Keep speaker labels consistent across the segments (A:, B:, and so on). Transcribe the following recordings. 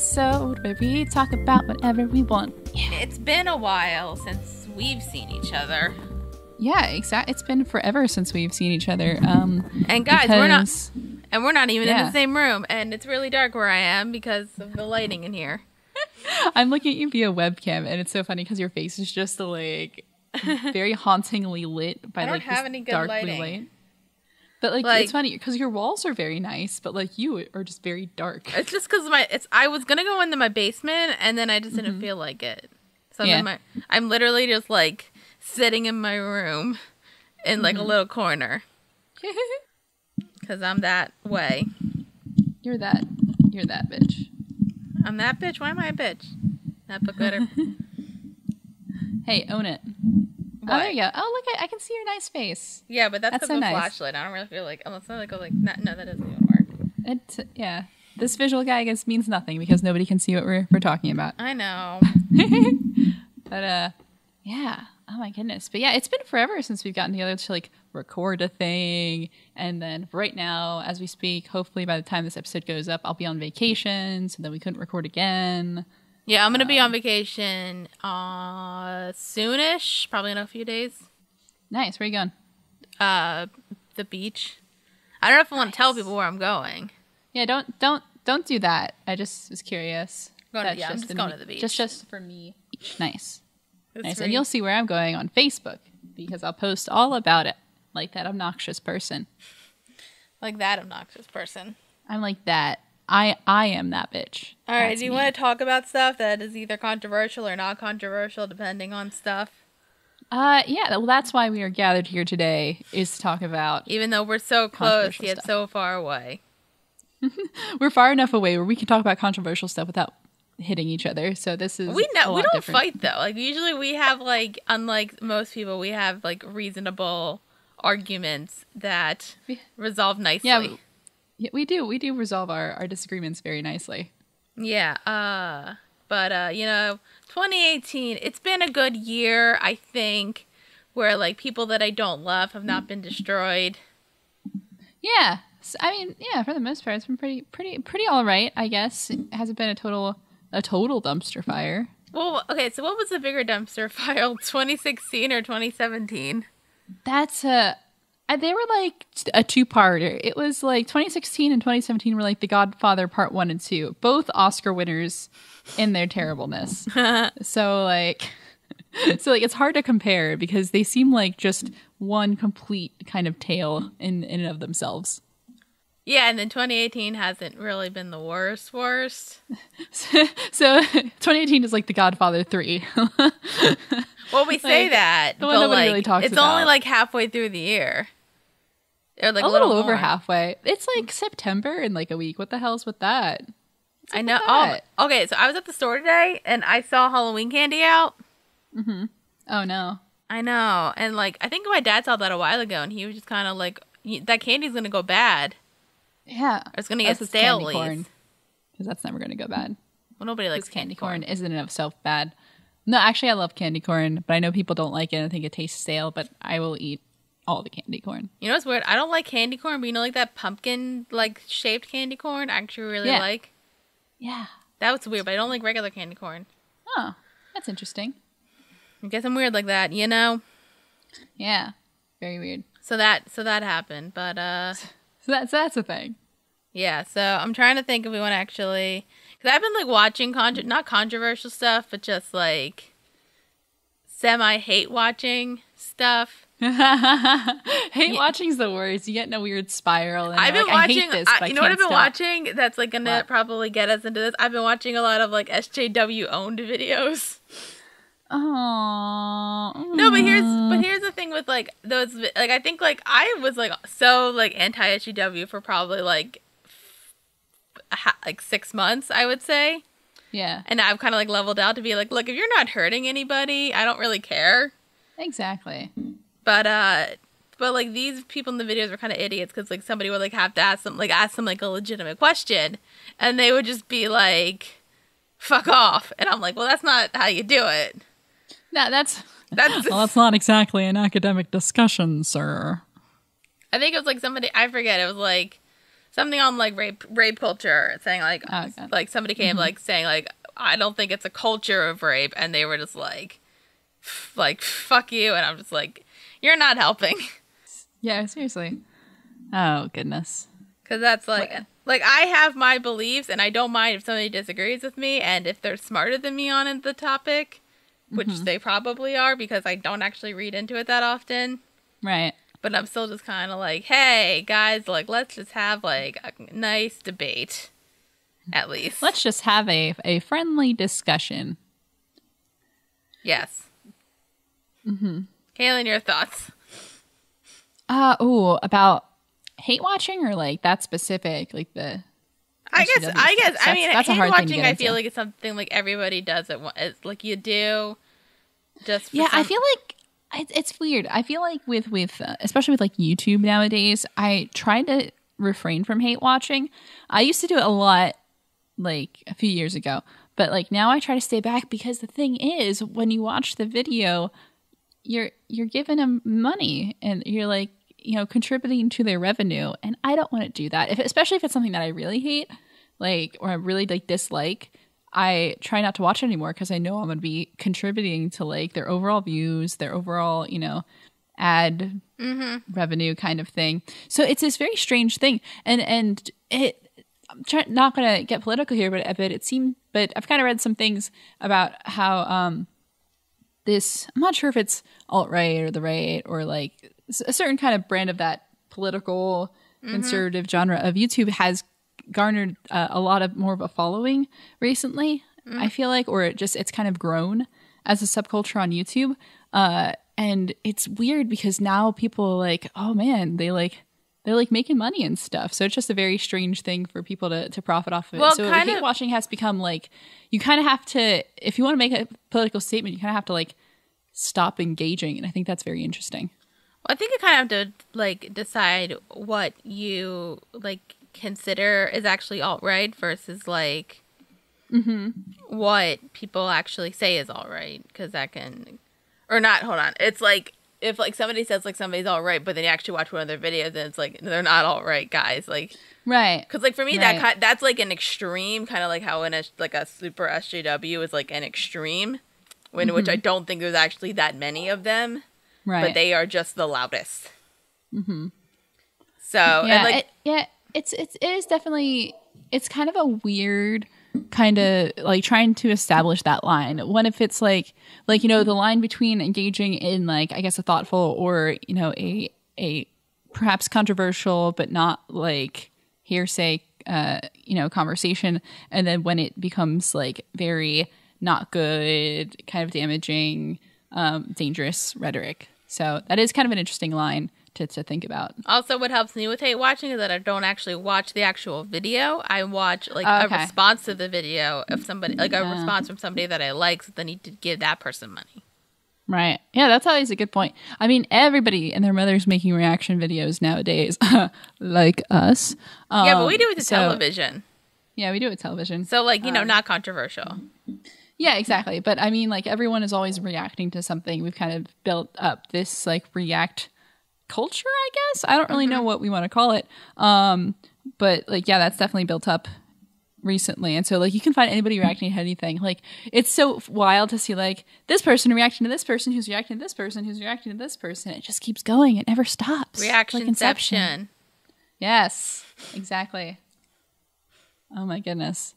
A: It's a random episode where we talk about whatever we want.
B: It's been a while since we've seen each other.
A: Yeah, exactly. It's been forever since we've seen each other. Um,
B: And guys, we're not and we're not even in the same room and it's really dark where I am because of the lighting in here.
A: I'm looking at you via webcam, and it's so funny because your face is just like very hauntingly lit by
B: I don't
A: like
B: have
A: this
B: any good
A: dark
B: lighting.
A: blue light. But like,
B: Like-
A: it's funny because your walls are very nice, but like you are just very dark.
B: It's just cuz my it's I was going to go into my basement and then I just didn't mm-hmm. feel like it. So
A: Yeah.
B: then my I'm literally just like sitting in my room in like a mm-hmm. little corner cuz I'm that way.
A: you're that. You're that bitch.
B: I'm that bitch. Why am I a bitch? That book better.
A: Hey, own it. Oh, there you go. Oh, look, I, I can see your nice face.
B: Yeah, but that's because
A: so
B: of the
A: nice.
B: flashlight. I don't really feel like unless I like go like no, no that doesn't even work.
A: It yeah. This visual guy I guess means nothing because nobody can see what we're we're talking about.
B: I know.
A: But uh yeah. Oh my goodness. But yeah, it's been forever since we've gotten together to like record a thing. And then right now, as we speak, hopefully by the time this episode goes up, I'll be on vacation, so then we couldn't record again.
B: Yeah, I'm gonna be on vacation uh soonish, probably in a few days.
A: Nice. Where you going?
B: Uh the beach. I don't know if I want to tell people where I'm going.
A: Yeah, don't don't don't do that. I just was curious.
B: Going to-
A: That's
B: yeah, I'm just going
A: me-
B: to the beach.
A: Just just for me. Nice.
B: It's
A: Nice. And you'll see where I'm going on Facebook because I'll post all about it. Like that obnoxious person.
B: like that obnoxious person.
A: I'm like that. I I am that bitch.
B: All right,
A: That's
B: do you
A: me.
B: want to talk about stuff that is either controversial or not controversial depending on stuff?
A: Uh yeah, well that's why we are gathered here today is to talk about
B: Even though we're so close yet
A: stuff.
B: so far away.
A: we're far enough away where we can talk about controversial stuff without hitting each other. So this is
B: We know we don't
A: different.
B: fight though. Like usually we have like unlike most people, we have like reasonable arguments that resolve nicely.
A: Yeah, yeah, we do. We do resolve our, our disagreements very nicely.
B: Yeah, uh but uh you know, 2018, it's been a good year, I think, where like people that I don't love have not been destroyed.
A: Yeah. I mean, yeah, for the most part it's been pretty pretty pretty all right, I guess. It hasn't been a total a total dumpster fire.
B: Well, okay, so what was the bigger dumpster fire, 2016 or 2017?
A: That's a. uh, They were like a two-parter. It was like 2016 and 2017 were like The Godfather Part One and Two, both Oscar winners in their terribleness. so like, so like it's hard to compare because they seem like just one complete kind of tale in in and of themselves.
B: Yeah, and then 2018 hasn't really been the worst worst.
A: so 2018 is like The Godfather Three.
B: Well, we say
A: Like,
B: that,
A: the one
B: but
A: nobody
B: like
A: really talks
B: it's only like halfway through the year. Or like
A: a little, over
B: more.
A: halfway. It's like September in like a week. What the hell's with that?
B: I know. Oh, okay. So I was at the store today and I saw Halloween candy out. Mm-hmm.
A: Oh no.
B: I know, and like I think my dad saw that a while ago, and he was just kind of like, "That candy's gonna go bad.
A: Yeah.
B: It's gonna get stale."
A: corn. Because that's never going to go bad.
B: Well, nobody likes
A: candy corn isn't in of itself bad. No, actually, I love candy corn, but I know people don't like it. I think it tastes stale, but I will eat all the candy corn.
B: You know what's weird? I don't like candy corn, but you know, like that pumpkin like shaped candy corn. I actually really
A: Yeah.
B: like.
A: Yeah.
B: That was weird, but I don't like regular candy corn.
A: Oh, that's interesting.
B: I guess I'm weird like that, you know.
A: Yeah. Very weird.
B: So that so that happened, but uh,
A: So that's that's a thing.
B: yeah. So I'm trying to think if we want to actually, because I've been like watching not controversial stuff, but just like semi hate watching stuff.
A: Hate watching's the worst. You get in a weird spiral. And
B: I've been
A: like,
B: watching.
A: This,
B: I- you
A: I
B: know what I've been
A: stop.
B: watching? That's like gonna
A: What?
B: probably get us into this. I've been watching a lot of like SJW owned videos.
A: Oh.
B: No, but here's but mm. here's the thing with like those like I think like I was like so like anti SJW for probably like f- like six months I would say,
A: Yeah,
B: and I've kind of like leveled out to be like, look, if you're not hurting anybody, I don't really care.
A: exactly.
B: But uh, but like these people in the videos were kind of idiots because like somebody would like have to ask them like ask them like a legitimate question, and they would just be like, "Fuck off," and I'm like, well, that's not how you do it.
A: No, that's
B: That's
A: well, that's not exactly an academic discussion, sir.
B: I think it was like somebody I forget. It was like something on like rape rape culture, saying like
A: Oh, God.
B: like somebody came like saying like I don't think it's a culture of rape, and they were just like like fuck you, and I'm just like you're not helping
A: Yeah, seriously. Oh goodness.
B: because that's like like I have my beliefs, and I don't mind if somebody disagrees with me, and if they're smarter than me on the topic, which they probably are because I don't actually read into it that often.
A: Right.
B: But I'm still just kind of like, hey guys, like let's just have like a nice debate, at least.
A: Let's just have a a friendly discussion.
B: yes. Mm-hmm. Cailin, your thoughts?
A: Uh oh, about hate watching or like that specific, like the
B: I guess. I guess. I mean,
A: that's
B: hate watching. I feel
A: into.
B: like it's something like everybody does it. It's like you do. Just for
A: yeah. I feel like it, it's weird. I feel like with with uh, especially with like YouTube nowadays, I try to refrain from hate watching. I used to do it a lot, like a few years ago, but like now I try to stay back because the thing is, when you watch the video, you're you're giving them money and you're like you know contributing to their revenue. And i don't want to do that. If especially if it's something that i really hate like or i really like dislike i try not to watch it anymore because i know i'm going to be contributing to like their overall views their overall you know ad revenue kind of thing. So it's this very strange thing. And and it I'm try- not going to get political here, but but it seemed. But I've kind of read some things about how um, this. I'm not sure if it's alt right or the right or like a certain kind of brand of that political conservative genre of YouTube has garnered uh, a lot of more of a following recently. I feel like, or it just it's kind of grown as a subculture on YouTube. Uh, and it's weird because now people like, oh man, they like they're like making money and stuff. So it's just a very strange thing for people to, to profit off of it.
B: Well,
A: so
B: kind
A: hate
B: of-
A: watching has become like you kind of have to if you want to make a political statement, you kind of have to like stop engaging, and I think that's very interesting.
B: I think you kind of have to like decide what you like consider is actually alt right versus like mm-hmm. what people actually say is alt right because that can or not. Hold on, it's like if like somebody says like somebody's all right, but then you actually watch one of their videos and it's like they're not all right, guys. Like
A: Right.
B: Because like for me,
A: Right.
B: that that's like an extreme, kind of like how in a like a super SJW is like an extreme, when which I don't think there's actually that many of them,
A: Right.
B: but they are just the loudest. Mm-hmm. So
A: yeah,
B: and like
A: it, yeah, it's it's it is definitely it's kind of a weird kind of like trying to establish that line. What if it's like like you know the line between engaging in like I guess a thoughtful or you know a a perhaps controversial but not like hearsay uh you know conversation and then when it becomes like very not good kind of damaging um dangerous rhetoric so that is kind of an interesting line to, to think about
B: also what helps me with hate watching is that I don't actually watch the actual video. I watch like
A: Oh,
B: a response to the video of somebody, like a response from somebody that I like, so then need to give that person money.
A: Right. Yeah, that's always a good point. I mean, everybody and their mother's making reaction videos nowadays, like us.
B: yeah, but
A: Um,
B: we do it with
A: so-
B: television,
A: Yeah, we do it with television.
B: so like you know,
A: Um,
B: not controversial.
A: Yeah, exactly. But I mean, like everyone is always reacting to something. We've kind of built up this like react culture, I guess. I don't really know what we want to call it. Um, but like, yeah, that's definitely built up recently. And so like you can find anybody reacting to anything. Like it's so wild to see like this person reacting to this person who's reacting to this person who's reacting to this person. It just keeps going. It never stops. Like
B: Reaction
A: Inception.
B: inception.
A: Yes, exactly. Oh my goodness.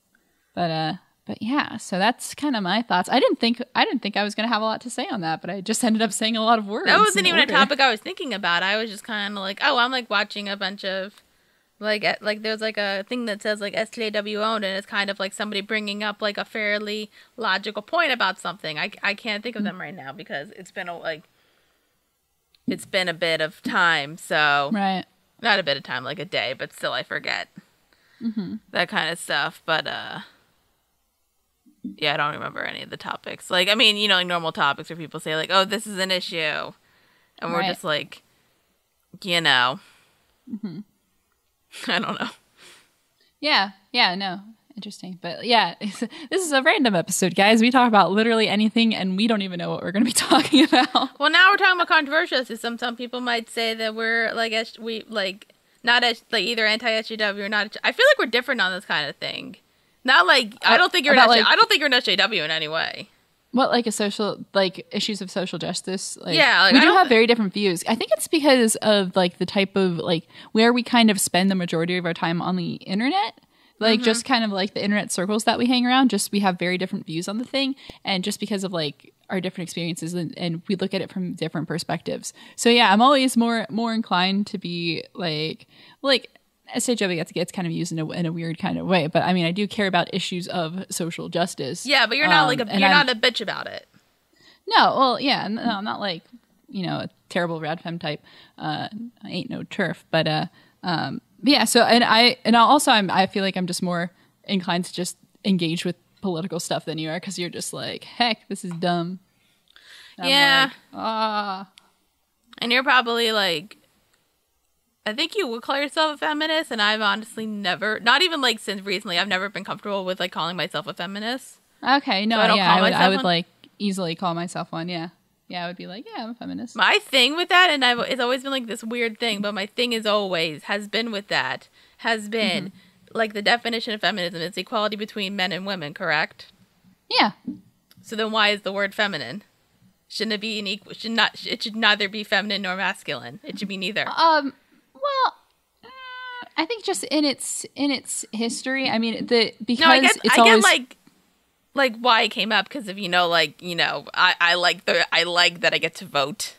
A: But uh but yeah, so that's kind of my thoughts. I didn't think I didn't think I was going to have a lot to say on that, but I just ended up saying a lot of words.
B: That wasn't even a topic I was thinking about. I was just kind of like, oh, I'm like watching a bunch of like like there's like a thing that says like SJW owned, and it's kind of like somebody bringing up like a fairly logical point about something. I I can't think of them right now because it's been a like it's been a bit of time, so
A: Right.
B: not a bit of time, like a day, but still I forget that kind of stuff. But uh, yeah, I don't remember any of the topics. Like, I mean, you know, like normal topics where people say like, "Oh, this is an issue," and we're just like, you know, mm-hmm. I don't know.
A: Yeah. Yeah, no. Interesting. But yeah, this is a random episode, guys. We talk about literally anything and we don't even know what we're going to be talking about.
B: Well, now we're talking about controversial. So some some people might say that we're like we like not as like either anti SJW or not. I feel like we're different on this kind of thing. Not like I
A: Uh,
B: don't think you're
A: about,
B: SJ,
A: like-
B: I don't think you're an SJW in any way.
A: What like a social like issues of social justice? Like,
B: Yeah, like,
A: we
B: I
A: do have very different views. I think it's because of like the type of like where we kind of spend the majority of our time on the internet. Like
B: Mm-hmm.
A: just kind of like the internet circles that we hang around. Just we have very different views on the thing, and just because of like our different experiences and, and we look at it from different perspectives. So yeah, I'm always more more inclined to be like like SJW gets gets kind of used in a, in a weird kind of way, but I mean I do care about issues of social justice.
B: Yeah, but you're not
A: Um,
B: like a you're
A: I'm-
B: not a bitch about it.
A: no, well, yeah, no, I'm not like you know a terrible rad fem type. Uh, I ain't no TERF, but uh, um, but yeah. So and I and also I'm I feel like I'm just more inclined to just engage with political stuff than you are because you're just like heck, this is dumb. And
B: Yeah.
A: like, Ah,
B: And you're probably like, I think you would call yourself a feminist, and I've honestly never, not even like since recently, I've never been comfortable with like calling myself a feminist.
A: okay, no,
B: So I don't
A: yeah,
B: call
A: I would, I would like easily call myself one. Yeah, yeah, I would be like, yeah, I'm a feminist.
B: My thing with that, and I've it's always been like this weird thing, but my thing is always has been with that has been
A: Mm-hmm.
B: like the definition of feminism is equality between men and women, correct?
A: yeah,
B: So then why is the word feminine? Shouldn't it be an equal? Should not? It should neither be feminine nor masculine. It should be neither.
A: Um. Well, mm, I think just in its in its history. I mean, the because
B: No, I get,
A: it's
B: I
A: always
B: get like, like why it came up because if you know, like you know, I I like the I like that I get to vote.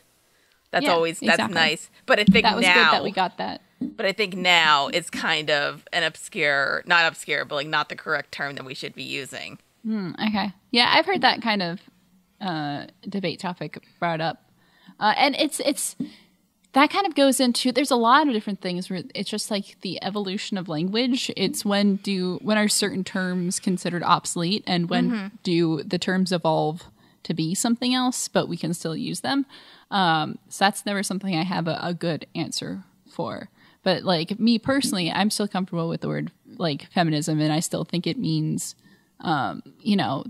B: That's
A: Yeah,
B: always that's
A: exactly.
B: nice. But I think
A: that was
B: now,
A: good that we got that.
B: but I think now it's kind of an obscure, not obscure, but like not the correct term that we should be using.
A: Okay. Yeah, I've heard that kind of uh, debate topic brought up, uh, and it's it's that kind of goes into. There's a lot of different things where it's just like the evolution of language. It's when do when are certain terms considered obsolete, and when do the terms evolve to be something else, but we can still use them. Um, so that's never something I have a, a good answer for. But like me personally, I'm still comfortable with the word like feminism, and I still think it means you know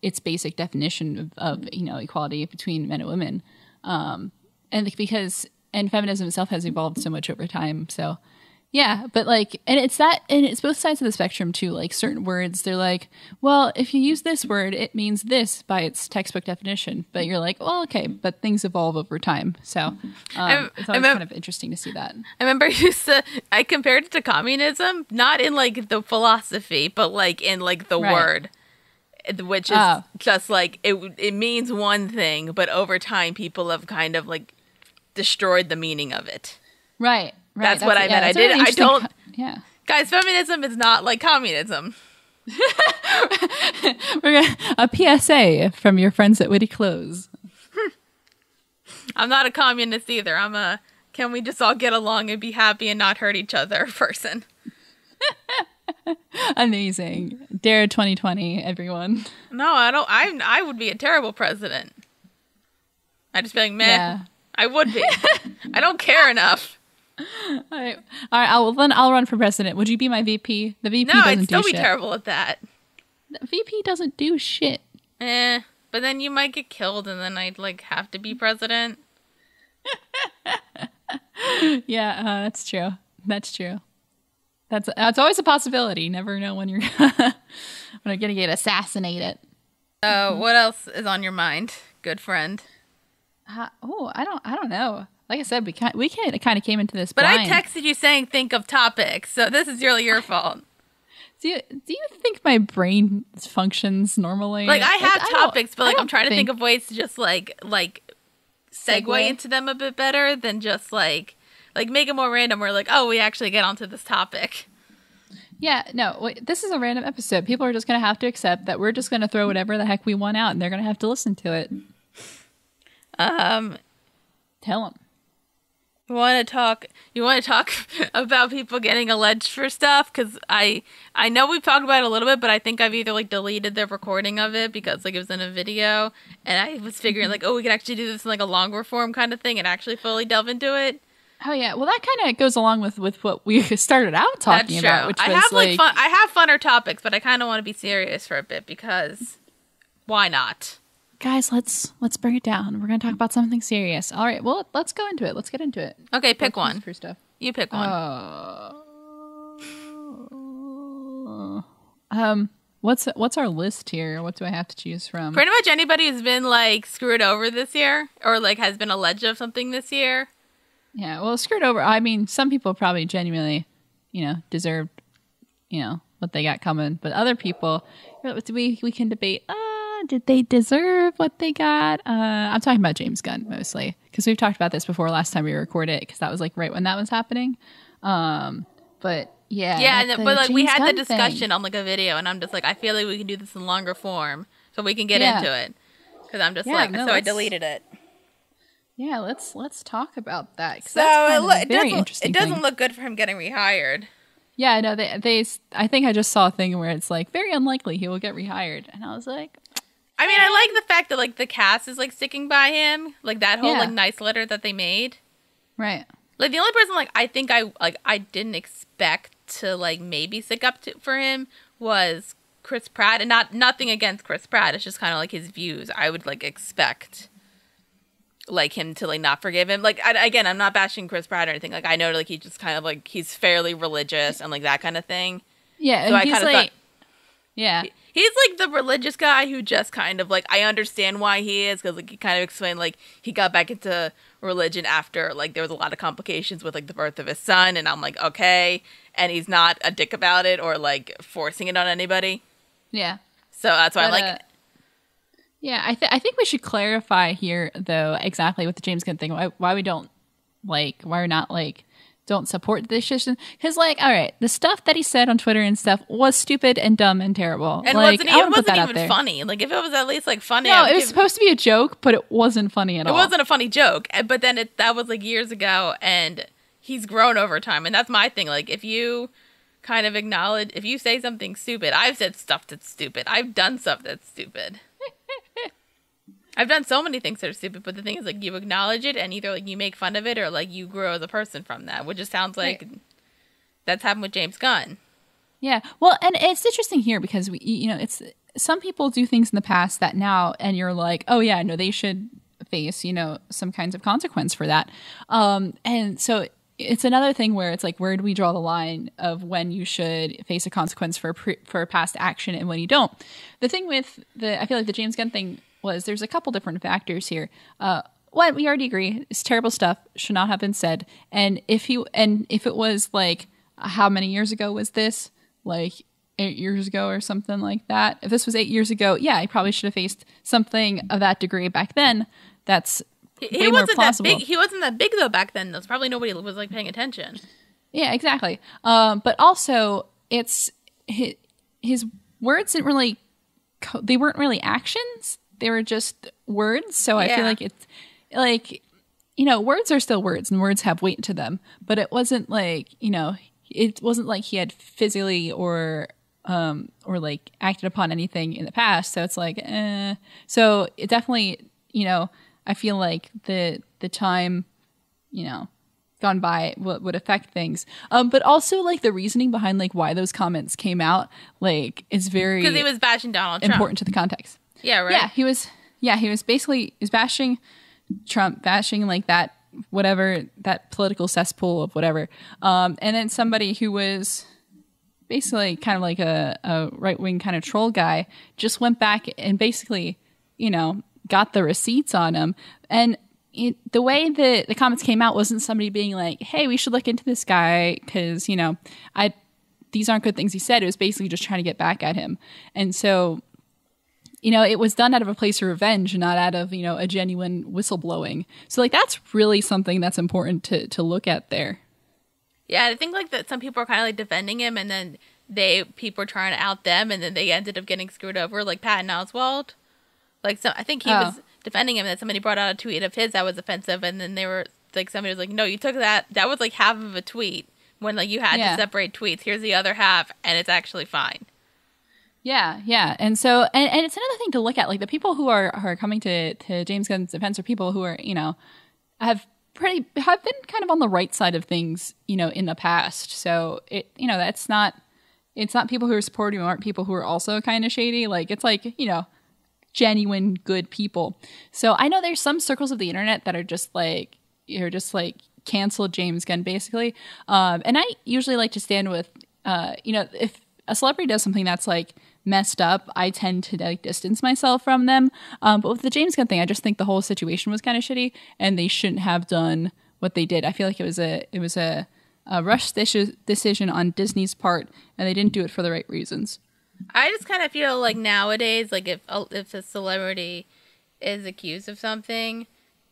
A: its basic definition of, of you know equality between men and women um and because and feminism itself has evolved so much over time so yeah but like and it's that and it's both sides of the spectrum too like certain words they're like well if you use this word it means this by its textbook definition but you're like well okay but things evolve over time so um, it's always kind of interesting to see that
B: I remember you said I compared it to communism, not in like the philosophy, but like in like the
A: Right.
B: word, which is
A: Oh.
B: just like it. It means one thing, but over time, people have kind of like destroyed the meaning of it.
A: right right
B: That's what I meant. I
A: that's a
B: did-
A: really
B: I don't-
A: yeah
B: Guys, feminism is not like communism.
A: We're gonna, a PSA from your friends at Witty Clothes.
B: I'm not a communist either. I'm a can we just all get along and be happy and not hurt each other person.
A: Amazing. Dara 2020, everyone.
B: No, I don't. I I would be a terrible president. I just be like, man,
A: Yeah.
B: I would be. I don't care enough.
A: All right. All right. I'll, then I'll run for president. Would you be my VP? The VP
B: No,
A: doesn't
B: I'd still
A: do
B: be
A: shit.
B: terrible at that.
A: The VP doesn't do shit.
B: Eh, but then you might get killed, and then I'd like have to be president.
A: Yeah, uh, that's true. That's true. That's that's always a possibility. You never know when you're when you're gonna get assassinated.
B: Uh, what else is on your mind, good friend?
A: Uh, oh, I don't. I don't know. Like I said, we kind we kind kind of came into this.
B: But
A: blind.
B: I texted you saying think of topics, so this is really your fault.
A: Do you, do you think my brain functions normally?
B: Like I have
A: don't-
B: topics, but
A: I
B: like I'm trying to think of ways to just like like segue,
A: Segue?
B: into them a bit better than just like like make it more random. Where like oh we actually get onto this topic.
A: Yeah, no, wait, this is a random episode. People are just going to have to accept that we're just going to throw whatever the heck we want out, and they're going to have to listen to it.
B: Um,
A: Tell him.
B: you want to talk? You want to talk about people getting alleged for stuff? Because I I know we've talked about it a little bit, but I think I've either like deleted the recording of it because like it was in a video, and I was figuring like oh we could actually do this in like a longer form kind of thing and actually fully delve into it.
A: Oh yeah, well that kind of goes along with with what we started out talking
B: That's
A: about, which
B: I
A: was
B: have like,
A: like,
B: fun. I have funner topics, but I kind of want to be serious for a bit because why not?
A: Guys, let's let's bring it down. We're going to talk about something serious. All right, well let's go into it. Let's get into it.
B: Okay, pick
A: comes
B: one.
A: for stuff.
B: You pick one.
A: Uh, um, what's what's our list here? What do I have to choose from?
B: Pretty much anybody who's been like screwed over this year or like has been alleged of something this year.
A: Yeah, well, screwed over. I mean, some people probably genuinely, you know, deserved, you know, what they got coming, but other people, we we can debate. Uh, did they deserve what they got? Uh, I'm talking about James Gunn mostly because we've talked about this before last time we recorded it because that was like right when that was happening. Um, but yeah,
B: Yeah, and,
A: the
B: but like we
A: James
B: had the discussion
A: thing.
B: on like a video, and I'm just like, I feel like we can do this in longer form so we can get
A: Yeah.
B: into it. Because I'm just
A: Yeah,
B: like,
A: no,
B: so I deleted it.
A: Yeah, let's let's talk about that.
B: So it, lo- it doesn't it doesn't look good for him getting rehired.
A: Yeah, no, they they. I think I just saw a thing where it's like very unlikely he will get rehired, and I was like,
B: I mean, I like the fact that like the cast is like sticking by him, like that whole
A: Yeah.
B: like nice letter that they made.
A: right,
B: Like the only person like I think I like I didn't expect to like maybe stick up to for him was Chris Pratt, and not nothing against Chris Pratt. It's just kind of like his views. I would like expect like him to like not forgive him. Like I, again, I'm not bashing Chris Pratt or anything. Like I know like he just kind of like he's fairly religious and like that kind of thing.
A: yeah,
B: So I kinda
A: like,
B: thought-
A: yeah,
B: He's like the religious guy who just kind of like I understand why he is because like he kind of explained like he got back into religion after like there was a lot of complications with like the birth of his son and I'm like okay and he's not a dick about it or like forcing it on anybody
A: yeah.
B: so that's why I'm like
A: uh, yeah, I, th- I think we should clarify here, though, exactly what the James Gunn thing. Why, why we don't like, why we're not like, don't support this decision. Because, like, all right, the stuff that he said on Twitter and stuff was stupid and dumb and terrible.
B: and
A: like,
B: wasn't,
A: I
B: it wasn't even funny like if it was at least like funny
A: No, it was
B: give-
A: supposed to be a joke, but it wasn't funny at
B: it
A: all.
B: It wasn't a funny joke eh, but then it that was like years ago and he's grown over time and that's my thing like if you kind of acknowledge if you say something stupid i've said stuff that's stupid i've done stuff that's stupid i've done so many things that are stupid but the thing is like you acknowledge it and either like you make fun of it or like you grow as a person from that which just sounds like that's happened with james gunn
A: Yeah. Well, and it's interesting here because we, you know, it's some people do things in the past that now, and you're like, oh yeah, no, they should face, you know, some kinds of consequence for that. Um, and so it's another thing where it's like, where do we draw the line of when you should face a consequence for pre- for past action and when you don't? The thing with the, I feel like the James Gunn thing was there's a couple different factors here. Uh, one, we already agree, it's terrible stuff, should not have been said. And if you, and if it was like, how many years ago was this? Like eight years ago or something like that. If this was eight years ago, yeah, he probably should have faced something of that degree back then. That's
B: he,
A: way
B: he
A: more
B: wasn't that big he wasn't that big though back then though probably nobody was like paying attention
A: Yeah, exactly. Um, but also, it's his, his words didn't really. Co- they weren't really actions. They were just words. So I
B: Yeah.
A: feel like it's like you know, words are still words, and words have weight to them. But it wasn't like you know, it wasn't like he had physically or um or like acted upon anything in the past. So it's like, eh. So it definitely, you know, I feel like the the time, you know, gone by would, would affect things. Um, but also like the reasoning behind like why those comments came out, like is very
B: because he was bashing donald trump
A: important to the context.
B: Yeah right
A: Yeah, he was. Yeah, he was basically he was bashing Trump, bashing like that whatever that political cesspool of whatever. Um, and then somebody who was basically kind of like a, a right wing kind of troll guy just went back and basically, you know, got the receipts on him. And it, the way the the comments came out wasn't somebody being like, "Hey, we should look into this guy because you know, I these aren't good things he said." It was basically just trying to get back at him, and so you know, it was done out of a place of revenge, not out of, you know, a genuine whistleblowing. So like that's really something that's important to to look at there.
B: Yeah, I think like that some people are kind of like defending him, and then they people are trying to out them, and then they ended up getting screwed over, like Patton Oswalt. Like so, I think he
A: Oh.
B: was defending him, and then somebody brought out a tweet of his that was offensive, and then they were like, somebody was like, "No, you took that. That was like half of a tweet when like you had
A: Yeah.
B: to separate tweets. Here's the other half, and it's actually fine."
A: Yeah, yeah. And so and, and it's another thing to look at. Like the people who are who are coming to, to James Gunn's defense are people who are, you know, have pretty have been kind of on the right side of things, you know, in the past. So it you know, that's not it's not people who are supporting who aren't people who are also kind of shady. Like it's like, you know, genuine good people. So I know there's some circles of the internet that are just like you're just like cancel James Gunn basically. Um, and I usually like to stand with, uh, you know, if a celebrity does something that's like messed up, I tend to like distance myself from them. Um, but with the James Gunn thing, I just think the whole situation was kind of shitty, and they shouldn't have done what they did. I feel like it was a it was a, a rush decision on Disney's part, and they didn't do it for the right reasons.
B: I just kind of feel like nowadays, like if if a celebrity is accused of something,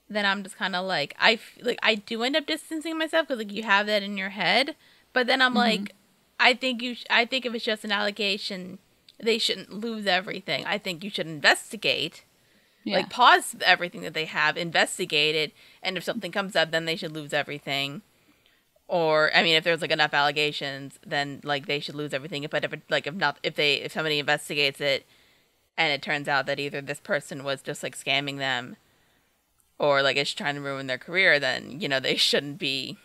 B: then I'm just kind of like I like I do end up distancing myself because like you have that in your head, but then I'm mm-hmm. like, I think you sh- I think if it's just an allegation, they shouldn't lose everything. I think you should investigate. Yeah. Like pause everything that they have investigated, and if something comes up, then they should lose everything. Or I mean, if there's like enough allegations, then like they should lose everything. If but if like if not if they if somebody investigates it, and it turns out that either this person was just like scamming them, or like is trying to ruin their career, then you know they shouldn't be.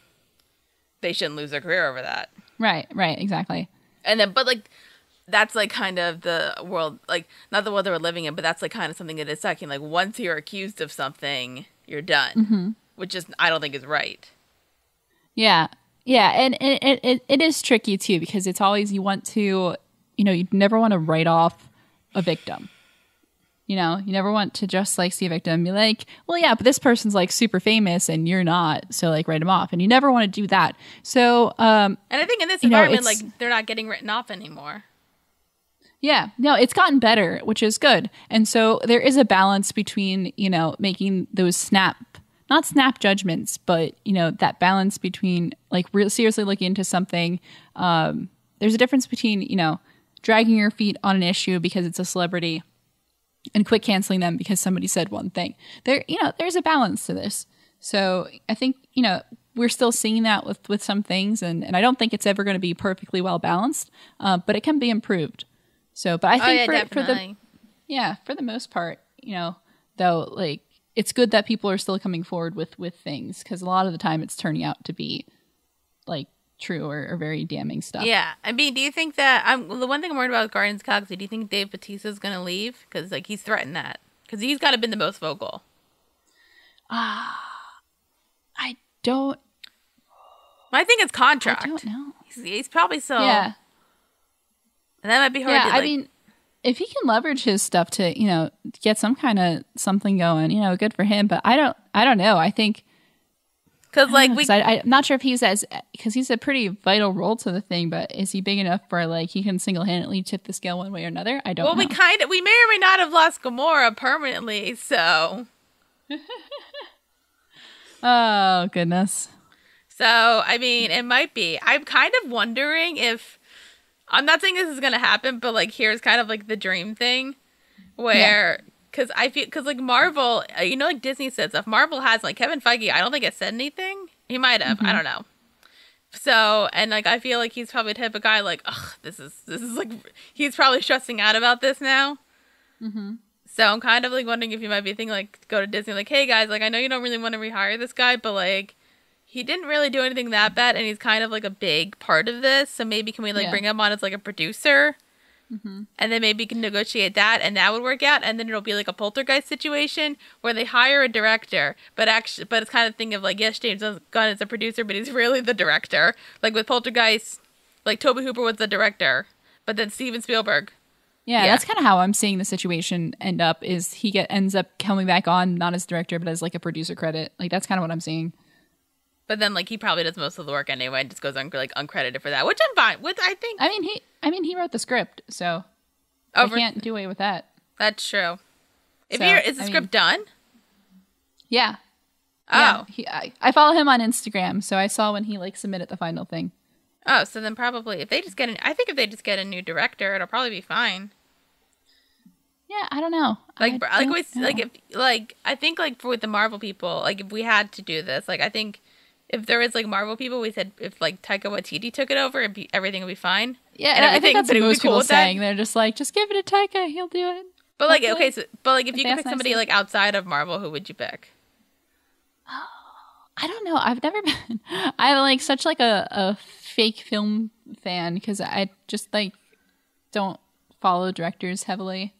B: They shouldn't lose their career over that.
A: Right. Right. Exactly.
B: And then, but like that's like kind of the world like not the world that we're living in but that's like kind of something that is sucking. Like once you're accused of something you're done mm-hmm. which is i don't think is right.
A: Yeah. Yeah and, and it, it, it is tricky too because it's always you want to you know you never want to write off a victim. You know you never want to just like see a victim and be like well yeah but this person's like super famous and you're not so like write them off and you never want to do that. So um
B: and i think in this environment know, like they're not getting written off anymore
A: yeah, no, it's gotten better, which is good. And so there is a balance between, you know, making those snap, not snap judgments, but, you know, that balance between like real seriously looking into something. Um, there's a difference between, you know, dragging your feet on an issue because it's a celebrity and quick canceling them because somebody said one thing. There, you know, there's a balance to this. So I think, you know, we're still seeing that with, with some things, and, and I don't think it's ever going to be perfectly well balanced, uh, but it can be improved. So, but I oh, think oh, yeah, for, for the yeah, for the most part, you know, though, like it's good that people are still coming forward with with things because a lot of the time it's turning out to be like true or, or, very damning stuff.
B: Yeah, I mean, do you think that I'm the one thing I'm worried about with Guardians Galaxy? Do you think Dave Bautista is gonna leave because like he's threatened that because he's got to been the most vocal?
A: Ah, uh, I don't.
B: I think it's contract.
A: I don't know.
B: He's, he's probably so.
A: Yeah.
B: And that might be hard.
A: Yeah,
B: to, like,
A: I mean, if he can leverage his stuff to you know get some kind of something going, you know, good for him. But I don't, I don't know. I think
B: because like know, we,
A: I, am not sure if he's as because he's a pretty vital role to the thing. But is he big enough for like he can single handedly tip the scale one way or another? I don't. Know.
B: Well,
A: know.
B: we kind of we may or may not have lost Gamora permanently. So.
A: oh goodness.
B: So I mean, it might be. I'm kind of wondering if I'm not saying this is gonna happen, but like here's kind of like the dream thing, where because yeah. I feel because like Marvel, uh, you know, like Disney said stuff. Marvel has like Kevin Feige. I don't think it said anything. He might have. Mm-hmm. I don't know. So and like I feel like he's probably the type of guy like, ugh, this is this is like he's probably stressing out about this now. Mm-hmm. So I'm kind of like wondering if you might be thinking like go to Disney like, hey guys, like I know you don't really want to rehire this guy, but like he didn't really do anything that bad, and he's kind of like a big part of this. So maybe can we like yeah. bring him on as like a producer, mm-hmm. and then maybe can negotiate that, and that would work out. And then it'll be like a poltergeist situation where they hire a director, but actually, but it's kind of thing of like yes, James Gunn is a producer, but he's really the director. Like with Poltergeist, like Tobe Hooper was the director, but then Steven Spielberg.
A: Yeah, yeah. that's kind of how I'm seeing the situation end up. Is he get ends up coming back on not as director, but as like a producer credit. Like that's kind of what I'm seeing.
B: But then, like, he probably does most of the work anyway, and just goes on like uncredited for that, which I'm fine with. I think.
A: I mean, he. I mean, he wrote the script, so I can't do away with that.
B: That's true. If so, you're, is the I script mean, done?
A: Yeah.
B: Oh.
A: Yeah, he, I, I follow him on Instagram, so I saw when he like submitted the final thing.
B: Oh, so then probably if they just get an, I think if they just get a new director, it'll probably be fine.
A: Yeah, I don't know.
B: Like,
A: I
B: like with, know. like if, like I think like for with the Marvel people, like if we had to do this, like I think if there was like Marvel people, we said if like Taika Waititi took it over, be, everything would be fine.
A: Yeah, and I think that's what most cool people saying. They're just like, just give it to Taika, he'll do it.
B: But like, okay, so but like, if you could pick somebody like outside of Marvel, who would you pick?
A: I don't know. I've never been. I'm like such like a, a fake film fan because I just like don't follow directors heavily.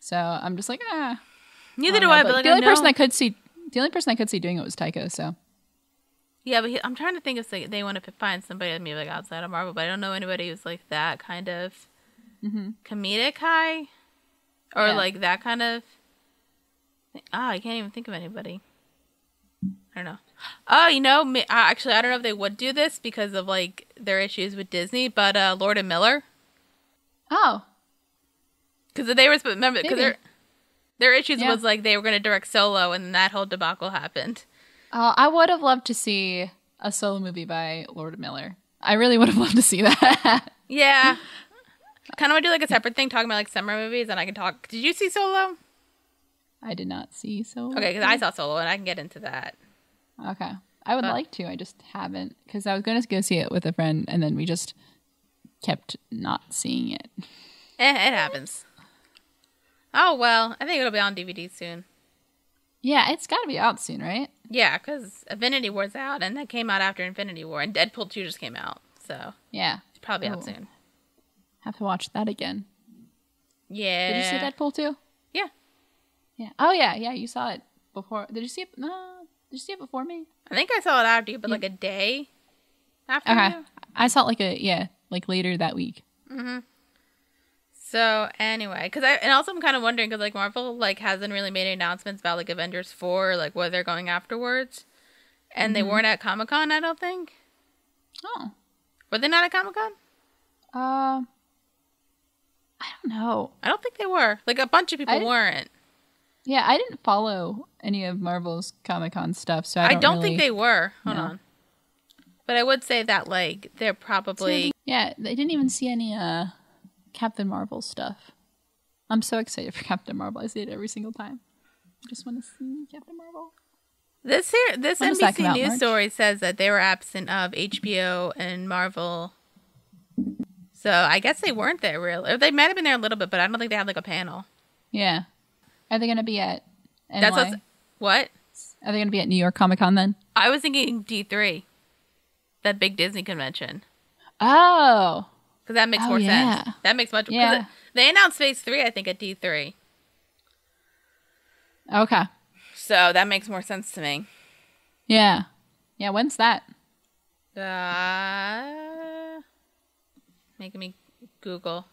A: So I'm just like ah.
B: Neither do I. But,
A: like, the only person I could see, the only person I could see doing it was Taika. So
B: Yeah, but he, I'm trying to think if they, they want to find somebody maybe like outside of Marvel, but I don't know anybody who's like that kind of comedic high, or
A: Yeah.
B: like that kind of. Ah, I can't even think of anybody. I don't know. Oh, you know, actually, I don't know if they would do this because of like their issues with Disney, but uh, Lord and Miller,
A: Oh,
B: because they were remember because their their issues
A: Yeah.
B: was like they were going to direct solo, and that whole debacle happened.
A: Uh, I would have loved to see a solo movie by Lord Miller. I really would have loved to see that.
B: Yeah. kind of want to do like a separate thing talking about like summer movies, and I can talk. Did you see Solo?
A: I did not see Solo.
B: Okay, because I saw Solo, and I can get into that.
A: Okay. I would
B: But-
A: like to. I just haven't because I was going to go see it with a friend and then we just kept not seeing it.
B: Eh, it happens. Oh well, I think it'll be on DVD soon.
A: Yeah, it's got to be out soon, right?
B: Yeah, because Infinity War's out, and that came out after Infinity War, and Deadpool 2 just came out, so
A: Yeah.
B: it's probably
A: Oh.
B: out soon.
A: Have to watch that again.
B: Yeah.
A: Did you see Deadpool too?
B: Yeah.
A: Yeah. Oh yeah, yeah. You saw it before. Did you see it? No. Did you see it before me?
B: I think I saw it after you, but like a day after
A: Okay.
B: you.
A: I saw it like a yeah, like later that week. Mm-hmm.
B: So anyway, because I and also I'm kind of wondering because like Marvel like hasn't really made any announcements about like Avengers four, like where they're going afterwards, and they weren't at Comic Con. I don't think
A: Oh.
B: were they not at Comic Con?
A: Um. I don't know.
B: I don't think they were. Like a bunch of people weren't.
A: Yeah, I didn't follow any of Marvel's Comic Con stuff, so I
B: I
A: don't,
B: don't,
A: really-
B: think they were. Hold on. But I would say that like they're probably
A: Yeah, they didn't even see any uh Captain Marvel stuff. I'm so excited for Captain Marvel. I see it every single time. I just want to see Captain Marvel.
B: this here this
A: When does that come
B: NBC
A: out,
B: news
A: March?
B: story says that they were absent of HBO and Marvel. So I guess they weren't there really. Or they might have been there a little bit, but I don't think they had like a panel.
A: Yeah. Are they going to be at NY?
B: That's what's what?
A: Are they going to be at New York Comic Con then?
B: I was thinking D three, that big Disney convention,
A: Oh.
B: Because that makes
A: Oh,
B: more
A: yeah.
B: sense. That makes much.
A: Yeah.
B: They announced Phase three, I think, at D three,
A: Okay.
B: so that makes more sense to me.
A: Yeah. Yeah, when's that?
B: Uh, making me Google.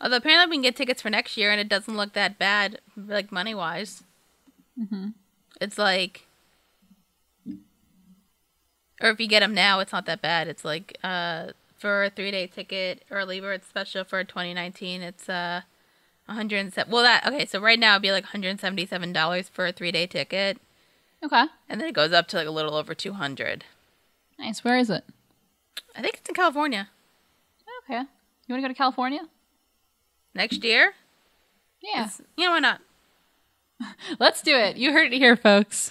B: Although apparently we can get tickets for next year, and it doesn't look that bad, like money wise.
A: Mm-hmm.
B: It's like, or if you get them now, it's not that bad. It's like uh for a three day ticket early bird special for 2019, it's uh 107. Well, that okay. So right now it'd be like 177 dollars for a three day ticket,
A: Okay.
B: and then it goes up to like a little over 200.
A: Nice. Where is it?
B: I think it's in California
A: Okay. You want to go to California?
B: next year.
A: Yeah.
B: You know why not?
A: Let's do it. You heard it here, folks.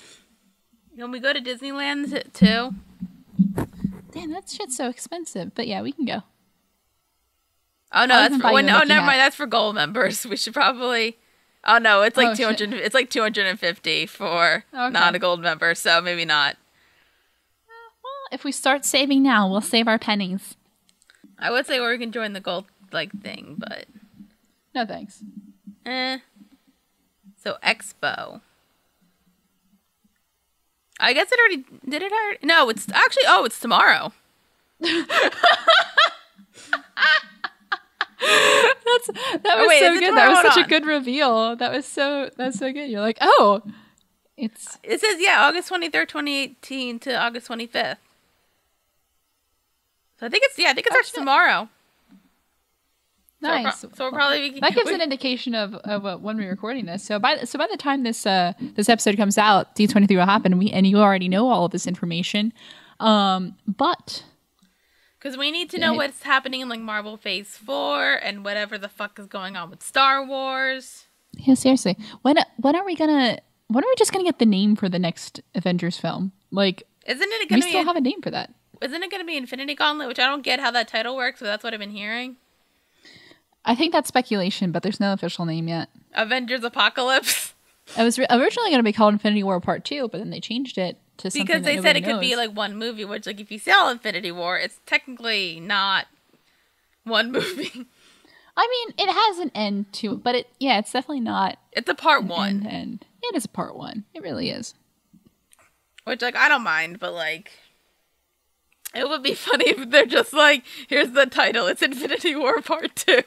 B: When we go to Disneyland too,
A: Damn, that shit's so expensive. But yeah, we can go.
B: Oh no,
A: I'll
B: that's for
A: buy you
B: well,
A: a
B: no,
A: Mickey
B: never mind. That's for gold members. We should probably. Oh no, it's like
A: Oh,
B: two hundred. It's like two hundred and fifty for
A: Okay.
B: not a gold member. So maybe not.
A: Well, if we start saving now, we'll save our pennies.
B: I would say we can join the gold like thing, but
A: No thanks.
B: eh. So Expo. I guess it already did. It already? No, it's actually. Oh, it's tomorrow.
A: That's that oh, was
B: wait,
A: so good. That was
B: tomorrow?
A: such a good reveal. That was so that's so good. You're like, oh, it's
B: It says yeah, August twenty third, twenty eighteen to August twenty fifth. So I think it's yeah, I think it
A: Oh,
B: tomorrow. So
A: nice.
B: pro- so we're probably be,
A: that gives
B: we-
A: an indication of, of uh, when we're recording this. So by so by the time this uh this episode comes out, D twenty three will happen. We and you already know all of this information. Um, but
B: Because we need to know
A: Yeah.
B: what's happening in like Marvel Phase Four and whatever the fuck is going on with Star Wars.
A: yeah, seriously, when when are we gonna? When are we just gonna get the name for the next Avengers film? Like,
B: Isn't it gonna be?
A: still have a name for that.
B: isn't it gonna be Infinity Gauntlet? Which I don't get how that title works, but that's what I've been hearing.
A: I think that's speculation, but there's no official name yet.
B: Avengers Apocalypse.
A: It was ri- originally going to be called Infinity War Part Two, but then they changed it to something
B: because they said it could be like one movie. Which like if you sell Infinity War, it's technically not one movie.
A: I mean, it has an end to it, but it yeah, it's definitely not
B: It's a part one.
A: end. end. It is a part one. It really is.
B: which like I don't mind, but like it would be funny if they're just like, here's the title, it's Infinity War Part Two.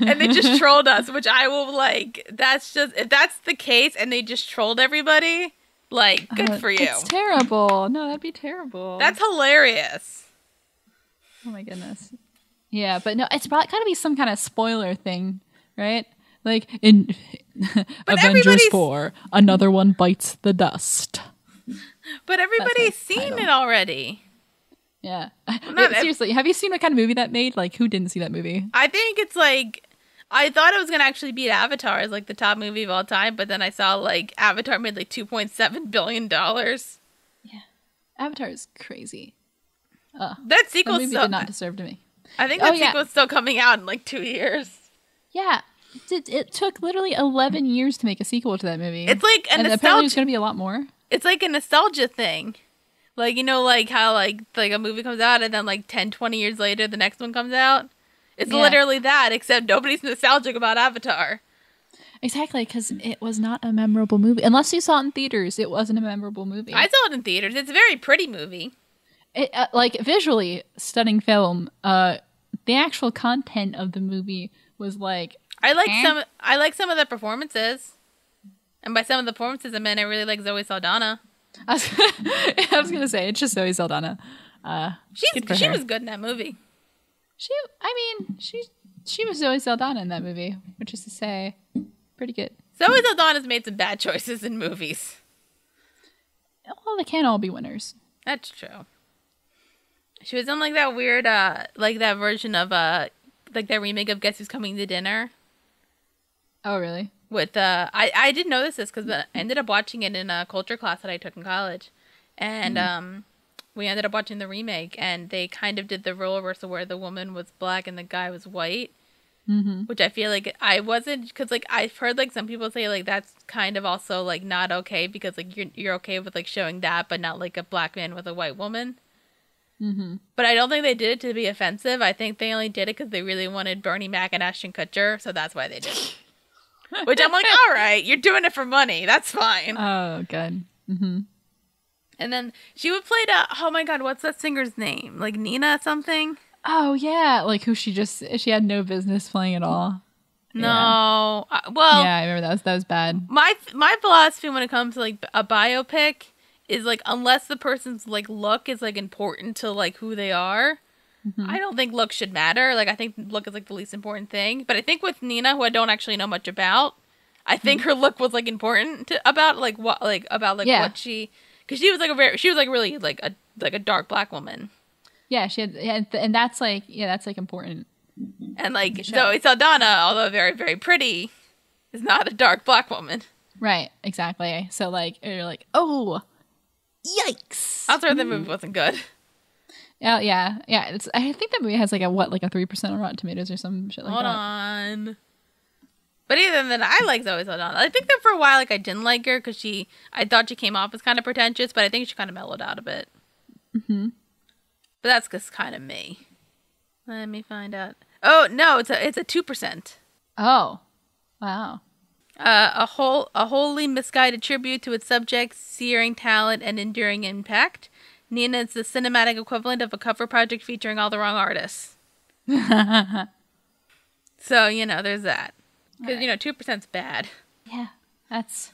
B: and they just trolled us, which I will like. That's just if that's the case, and they just trolled everybody. Like, good
A: Uh,
B: for you.
A: It's terrible. No, that'd be terrible.
B: That's hilarious.
A: oh my goodness. Yeah, but no, it's probably got to be some kind of spoiler thing, right? Like in Avengers
B: everybody's-
A: Four, another one bites the dust.
B: But everybody's seen
A: title.
B: it already.
A: Yeah.
B: not
A: Seriously, have you seen what kind of movie that made? Like, who didn't see that movie?
B: I think it's like I thought it was gonna actually beat Avatar as like the top movie of all time, but then I saw like Avatar made like two point seven billion dollars.
A: Yeah, Avatar is crazy.
B: That
A: That movie
B: so,
A: did not deserve to me.
B: I think
A: Oh,
B: that
A: yeah.
B: sequel's still coming out in like two years.
A: Yeah. It, it took literally 11 years to make a sequel to that movie.
B: It's like
A: and apparently there's going to be a lot more.
B: It's like a nostalgia thing. Like you know, like how like like a movie comes out and then like 10, 20 years later the next one comes out. It's
A: Yeah.
B: literally that, except nobody's nostalgic about Avatar.
A: Exactly, because it was not a memorable movie. Unless you saw it in theaters, it wasn't a memorable movie.
B: I saw it in theaters. It's a very pretty movie.
A: it, uh, like visually stunning film. Uh, the actual content of the movie was like,
B: I like
A: Eh?
B: some. I like some of the performances, and by some of the performances, I mean I really like Zoe Saldana.
A: I was, I was gonna say it's just Zoe Saldana. Uh,
B: She's she
A: her.
B: was good in that movie.
A: she, I mean, she she was Zoe Saldana in that movie, which is to say, pretty good.
B: Zoe Saldana's made some bad choices in movies.
A: Well, they can't all be winners.
B: That's true. She was in like that weird, uh, like that version of uh, like that remake of Guess Who's Coming to Dinner.
A: Oh, really?
B: With uh I I didn't know this because I ended up watching it in a culture class that I took in college, and um we ended up watching the remake and they kind of did the role reversal where the woman was black and the guy was white.
A: Mm-hmm.
B: Which I feel like I wasn't because like I've heard like some people say like that's kind of also like not okay because like you're you're okay with like showing that but not like a black man with a white woman.
A: Mm-hmm.
B: But I don't think they did it to be offensive. I think they only did it because they really wanted Bernie Mac and Ashton Kutcher, so that's why they did it. Which I'm like, all right, you're doing it for money. That's fine.
A: Oh, good. Mm-hmm.
B: And then she would play the oh my god, what's that singer's name? Like Nina something?
A: Oh yeah, like who she just she had no business playing at all.
B: No. Uh, well,
A: yeah, I remember that was that was bad.
B: my my philosophy when it comes to like a biopic is like unless the person's like look is like important to like who they are, Mm-hmm. I don't think look should matter. Like I think look is like the least important thing. But I think with Nina, who I don't actually know much about, I mm-hmm. think her look was like important to about like what like about like
A: Yeah.
B: what she because she was like a very she was like really like a like a dark black woman.
A: Yeah, she had, yeah, and that's like yeah, that's like important.
B: And like. Zoe Saldana, although very, very pretty, is not a dark black woman.
A: Right, exactly. So like you're like, oh, yikes.
B: i Also, the mm. movie wasn't good.
A: Yeah, yeah, yeah. It's I think that movie has like a what, like a three percent on Rotten Tomatoes or some shit like
B: Hold
A: that.
B: on. But either than I like Zoe Saldana. I think that for a while, like I didn't like her because she, I thought she came off as kind of pretentious, but I think she kind of mellowed out a bit.
A: Mm-hmm.
B: But that's just kind of me. Let me find out. Oh no, it's a it's a two percent.
A: Oh, wow.
B: Uh, a whole a wholly misguided tribute to its subject's searing talent and enduring impact. Nina is the cinematic equivalent of a cover project featuring all the wrong artists. So you know, there's that. Because you know, two percent's bad.
A: Yeah, that's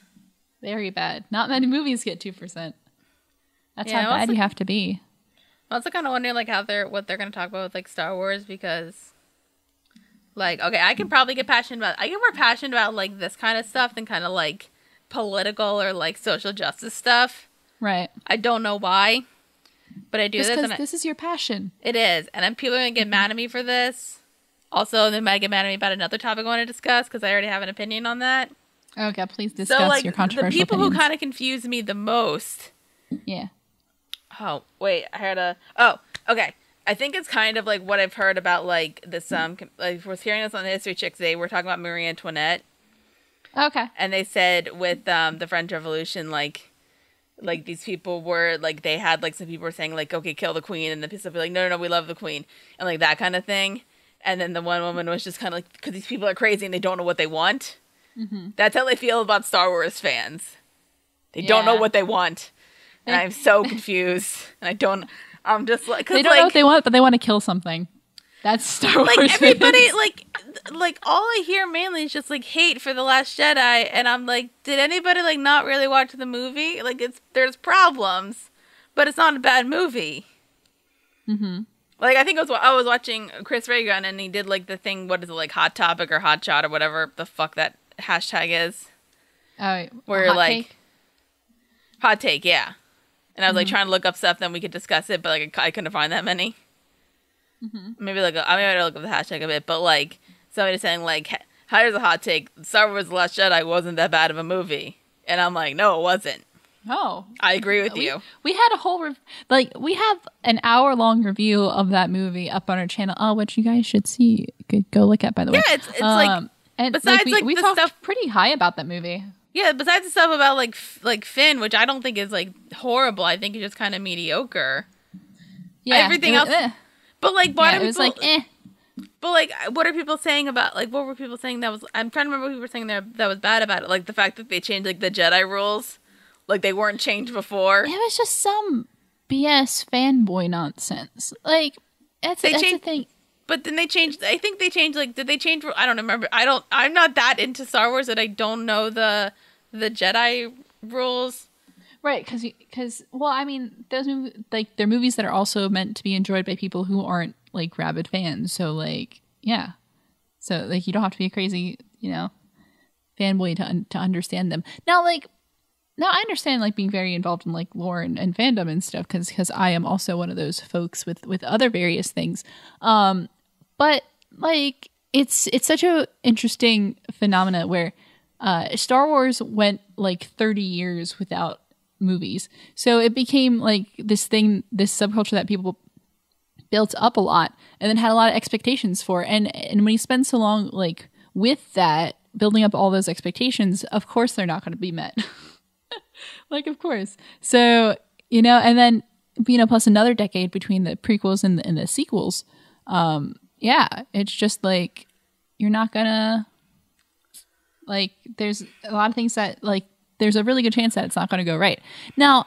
A: very bad. Not many movies get two percent. That's
B: Yeah,
A: how bad
B: also-
A: you have to be.
B: I'm also kind of wondering like how they're what they're gonna talk about with like Star Wars because, like, okay, I can probably get passionate about. I get more passionate about like this kind of stuff than kind of like political or like social justice stuff.
A: Right.
B: I don't know why, but I do
A: Just
B: this,
A: because
B: I,
A: this is your passion.
B: it is, and then people are gonna get mad at me for this. Also, they might get mad at me about another topic I want to discuss because I already have an opinion on that.
A: Okay, please discuss
B: so, like,
A: your
B: the
A: controversial
B: people who kind of confuse me the most
A: yeah.
B: Oh wait, I had a. Oh, okay. I think it's kind of like what I've heard about like this. Um, like was hearing this on the History Chicks. They were talking about Marie Antoinette,
A: Okay.
B: and they said with um the French Revolution, like, like these people were like they had like some people were saying like okay kill the queen, and the people were like no no no we love the queen, and like that kind of thing. And then the one woman was just kind of like because these people are crazy and they don't know what they want.
A: Mm-hmm.
B: That's how they feel about Star Wars fans. They don't know what they want, and I'm so confused. And I don't. I'm just like,
A: They don't
B: like,
A: know what they want, but they want to kill something. That's Star Wars.
B: like everybody, like, like all I hear mainly is just like hate for the Last Jedi, and I'm like, did anybody like not really watch the movie? Like, it's there's problems, but it's not a bad movie.
A: Mm-hmm.
B: Like I think I was I was watching Chris Reagan and he did like the thing what is it like hot topic or hot shot or whatever the fuck that hashtag is
A: Oh,
B: Where,
A: hot
B: like,
A: take?
B: hot take yeah and I was like
A: Mm-hmm.
B: trying to look up stuff then we could discuss it but like I couldn't find that many
A: Mm-hmm.
B: maybe like I maybe I look up the hashtag a bit but like somebody saying like "Ha- here's a hot take Star Wars The Last Jedi wasn't that bad of a movie and I'm like no it wasn't
A: oh,
B: I agree with
A: we,
B: you
A: we had a whole rev- like we have an hour long review of that movie up on our channel. Oh, which you guys should see. Go, go look at by the way.
B: Yeah, it's- it's like-
A: Um, and
B: besides,
A: like we,
B: like,
A: we talked
B: stuff-
A: pretty high about that movie.
B: yeah besides the stuff about like like Finn which I don't think is like horrible I think it's just kind of mediocre
A: Yeah,
B: Everything
A: it
B: else-
A: eh.
B: But like why
A: Yeah, it was
B: people-
A: like eh.
B: But like, what are people saying about like what were people saying that was? I'm trying to remember what people were saying there that was bad about it. Like the fact that they changed like the Jedi rules, like they weren't changed before.
A: It was just some BS fanboy nonsense. Like that's
B: They
A: that's the thing.
B: But then they changed. I think they changed. Like, did they change? I don't remember. I don't. I'm not that into Star Wars that I don't know the the Jedi rules.
A: Right, because because well, I mean, those mov- like they're movies that are also meant to be enjoyed by people who aren't like rabid fans. So like, yeah, so like you don't have to be a crazy, you know, fanboy to un- to understand them. Now, like, now I understand like being very involved in like lore and, and fandom and stuff because because I am also one of those folks with with other various things. Um, but like it's it's such a interesting phenomena where uh, Star Wars went like 30 years without movies. So it became like this thing, this subculture that people built up a lot and then had a lot of expectations for. And and when you spend so long like with that, building up all those expectations, of course they're not going to be met. like of course. So, you know, and then you know, plus another decade between the prequels and the, and the sequels. Um, yeah, it's just like you're not gonna like there's a lot of things that like there's a really good chance that it's not going to go right now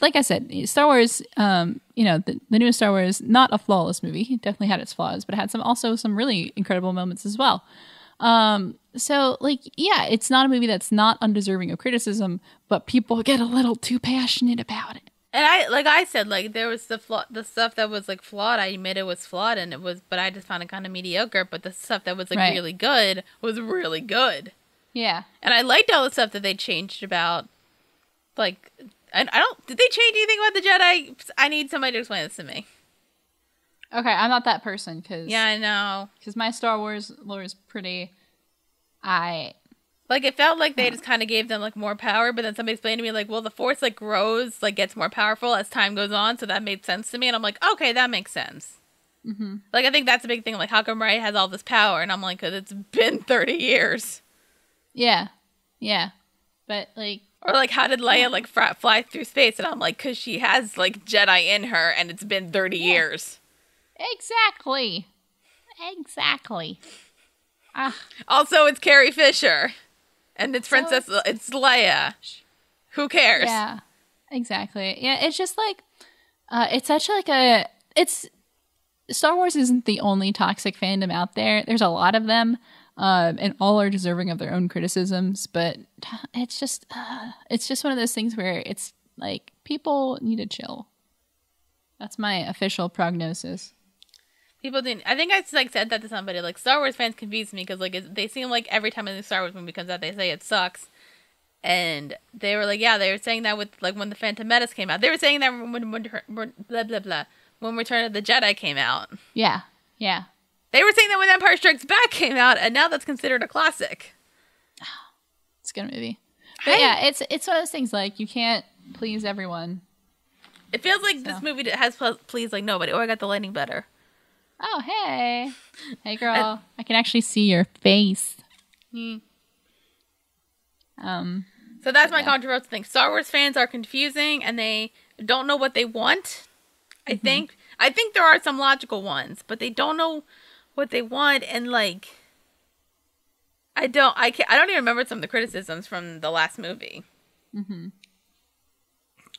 A: like i said star wars um you know the, the newest star wars not a flawless movie it definitely had its flaws but it had some also some really incredible moments as well um so like yeah it's not a movie that's not undeserving of criticism but people get a little too passionate about it
B: And I like I said, like there was the flaw, the stuff that was like flawed. I admit it was flawed, and it was, but I just found it kind of mediocre. But the stuff that was like
A: Right.
B: really good was really good.
A: Yeah
B: And I liked all the stuff that they changed about, like, I, I don't. Did they change anything about the Jedi? I need somebody to explain this to me.
A: okay i'm not that person because
B: Yeah, I know.
A: because my star wars lore is pretty i
B: Like it felt like they just kind of gave them like more power, but then somebody explained to me like, well, the Force like grows, like gets more powerful as time goes on, so that made sense to me, and I'm like, okay, that makes sense. Mm-hmm. Like I think that's a big thing. Like, how come Rey has all this power? And I'm like, because it's been 30 years.
A: Yeah yeah but like
B: Or like, how did Leia like fr- fly through space? And I'm like, because she has like Jedi in her, and it's been 30 years.
A: Exactly. Exactly. Ah,
B: Also, it's Carrie Fisher, and it's Princess. It's Leia. Who cares?
A: yeah. Exactly. Yeah, it's just like uh it's such like a it's Star Wars isn't the only toxic fandom out there. There's a lot of them. Um, and all are deserving of their own criticisms, but it's just uh, it's just one of those things where it's like people need to chill. That's my official prognosis.
B: People didn't. I think I like said that to somebody. Like Star Wars fans confuse me because like it, they seem like every time a new Star Wars movie comes out, they say it sucks. And they were like, yeah, they were saying that with like when the Phantom Menace came out. They were saying that when, when, when blah blah blah when Return of the Jedi came out.
A: Yeah. Yeah.
B: They were saying that when Empire Strikes Back came out, and now that's considered a classic.
A: It's a good movie. But
B: I-
A: yeah, it's it's one of those things like you can't please everyone.
B: It feels like this movie has ple- pleased like nobody. Oh, I got the lighting better.
A: Oh hey, hey girl, I can actually see your face.
B: Hmm.
A: Um,
B: So that's my
A: Yeah.
B: controversial thing. Star Wars fans are confusing and they don't know what they want. I
A: Mm-hmm.
B: think I think there are some logical ones, but they don't know what they want and like I don't I can't. I don't even remember some of the criticisms from the last movie.
A: Mm-hmm.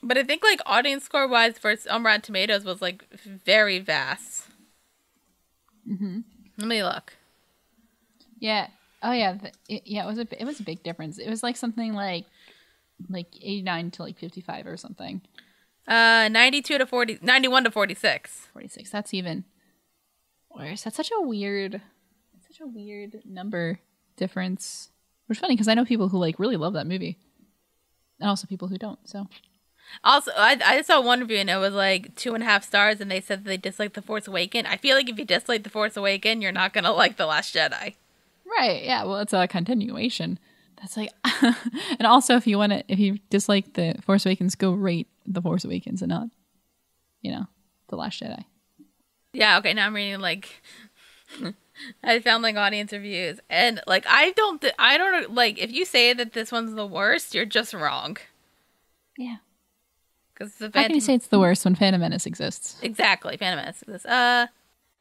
B: But I think like audience score wise for on Rotten Tomatoes was like very vast. Mm-hmm. Let me look.
A: Yeah. Oh yeah. It, yeah. It was a it was a big difference. It was like something like like eighty nine to like fifty five or something.
B: Uh, 92 to 40, 91 to 46.
A: Forty six. That's even That's such a weird, such a weird number difference. Which is funny because I know people who like really love that movie, and also people who don't. So
B: Also, I, I saw one review and it was like two and a half stars, and they said that they disliked The Force Awaken. I feel like if you dislike The Force Awaken, you're not gonna like The Last Jedi.
A: right. Yeah. Well, it's a continuation. That's like, and also if you want to, if you dislike the Force Awakens, go rate the Force Awakens and not, you know, the Last Jedi.
B: Yeah, okay, now I'm reading like I found like audience reviews and like I don't th- I don't like if you say that this one's the worst, you're just wrong.
A: Yeah.
B: Cuz the
A: How can you say it's the worst when Phantom Menace exists?
B: Exactly, Phantom Menace. exists. uh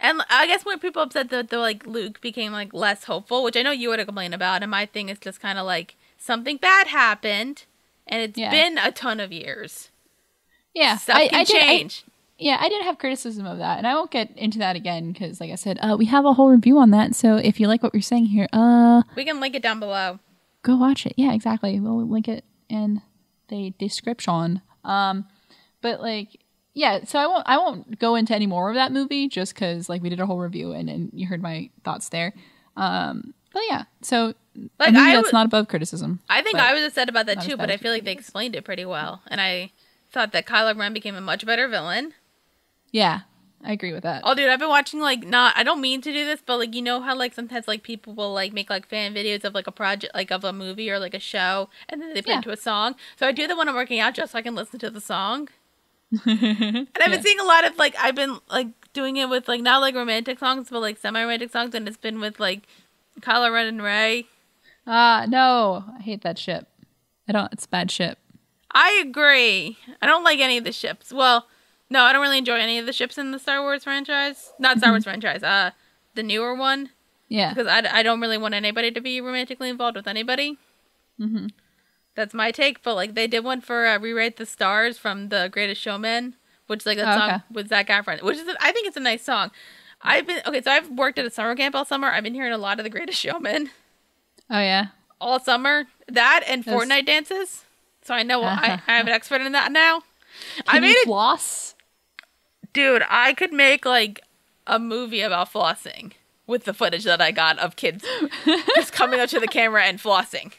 B: and I guess when people upset that the like Luke became like less hopeful, which I know you would have complained about, and my thing is just kind of like something bad happened, and it's
A: Yeah.
B: been a ton of years.
A: Yeah,
B: Stuff
A: I,
B: can
A: I did. I-
B: change.
A: Yeah, I did have criticism of that, and I won't get into that again because, like I said, uh, we have a whole review on that. So if you like what we're saying here, uh,
B: we can link it down below.
A: go watch it. Yeah, exactly. We'll link it in the description. Um, but like, yeah. So I won't. I won't go into any more of that movie just because, like, we did a whole review and and you heard my thoughts there. Um, but yeah. So
B: Like,
A: movie
B: I
A: that's
B: would-
A: not above criticism.
B: I think I was upset about that too, but I feel like they explained it pretty well, and I thought that Kylo Ren became a much better villain.
A: Yeah, I agree with that.
B: Oh, dude, I've been watching like not. I don't mean to do this, but like you know how like sometimes like people will like make like fan videos of like a project, like of a movie or like a show, and then they put
A: Yeah.
B: into a song. So I do that when I'm working out, just so I can listen to the song. And I've
A: Yeah.
B: been seeing a lot of like I've been like doing it with like not like romantic songs, but like semi-romantic songs, and it's been with like Kylo Ren and Rey.
A: Ah, no, I hate that ship. I don't. It's bad ship.
B: I agree. I don't like any of the ships. Well, no, I don't really enjoy any of the ships in the Star Wars franchise. Not Star Wars franchise. Uh, the newer one.
A: Yeah.
B: because I, I don't really want anybody to be romantically involved with anybody.
A: Mm-hmm.
B: That's my take. But like they did one for uh, rewrite the stars from the Greatest Showman, which like a
A: Oh,
B: song
A: okay.
B: with Zac Efron, which is a, I think it's a nice song. I've been okay, so I've worked at a summer camp all summer. I've been hearing a lot of the Greatest Showman
A: Oh yeah.
B: all summer. That and
A: Those-
B: Fortnite dances. So I know I, I have an expert in that now. I made
A: you
B: it,
A: floss.
B: Dude. I could make like a movie about flossing with the footage that I got of kids just coming up to the camera and flossing.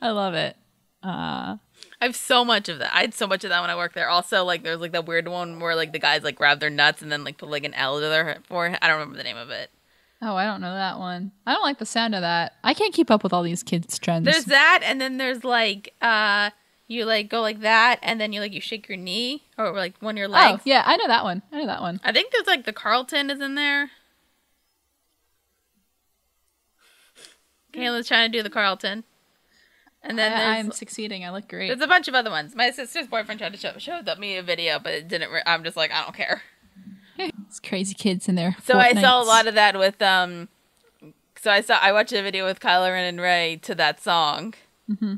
A: I love it. Uh,
B: I have so much of that. I had so much of that when I worked there. Also, like there's like that weird one where like the guys like grab their nuts and then like put like an L to their forehead. I don't remember the name of it.
A: oh, I don't know that one. I don't like the sound of that. I can't keep up with all these kids' trends.
B: There's that, and then there's like uh you like go like that, and then you like you shake your knee or like one of your
A: oh yeah, I know that one. I know that one.
B: I think there's like the Carlton is in there. Kayla's trying to do the Carlton, and then
A: I, I'm succeeding. I look great.
B: there's a bunch of other ones. My sister's boyfriend tried to show showed me a video, but it didn't. Re- I'm just like I don't care.
A: It's crazy kids in there.
B: So I saw a lot of that with um. So I saw I watched a video with Kylo Ren and Rey to that song,
A: Mm-hmm.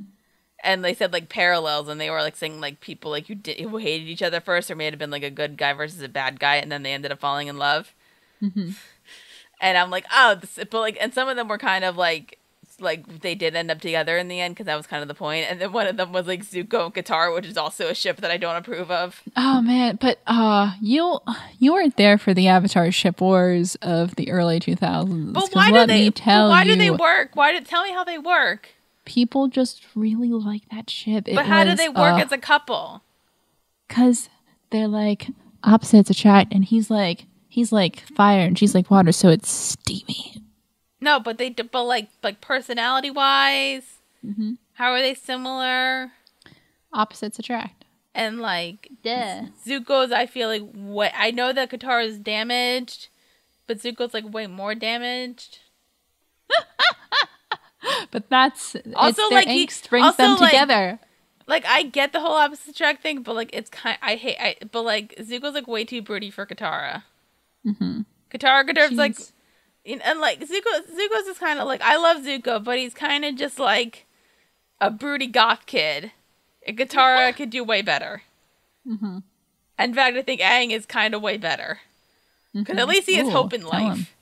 B: And they said like parallels, and they were like saying like people like who did who hated each other first, or may have been like a good guy versus a bad guy, and then they ended up falling in love.
A: Mm-hmm.
B: And I'm like, oh, this, but like, and some of them were kind of like like they did end up together in the end because that was kind of the point. And then one of them was like Zuko and Katara, which is also a ship that I don't approve of.
A: Oh man, but uh, you you weren't there for the Avatar ship wars of the early 2000s.
B: but why do they?
A: tell
B: why
A: you,
B: do they work? Why did tell me how they work?
A: People just really like that ship. It
B: But how do they work
A: uh,
B: as a couple?
A: Cause they're like opposites attract, and he's like he's like fire, and she's like water, so it's steamy.
B: No, but they but like like personality wise,
A: Mhm.
B: how are they similar?
A: Opposites attract.
B: And like
A: Yeah.
B: Zuko's, I feel like what I know that Katara is damaged, but Zuko's like way more damaged.
A: But that's
B: Also, like, he-
A: angst brings
B: also,
A: them
B: like-
A: together.
B: Like I get the whole opposite track thing, but like it's kind I hate I but like Zuko's like way too broody for Katara.
A: Mhm.
B: Katara deserves like and, like Zuko Zuko's is kind of like I love Zuko, but he's kind of just like a broody goth kid. And Katara could do way better. Mm-hmm. In fact, I think Aang is kind of way better. Because at least he has
A: Ooh,
B: hope in life.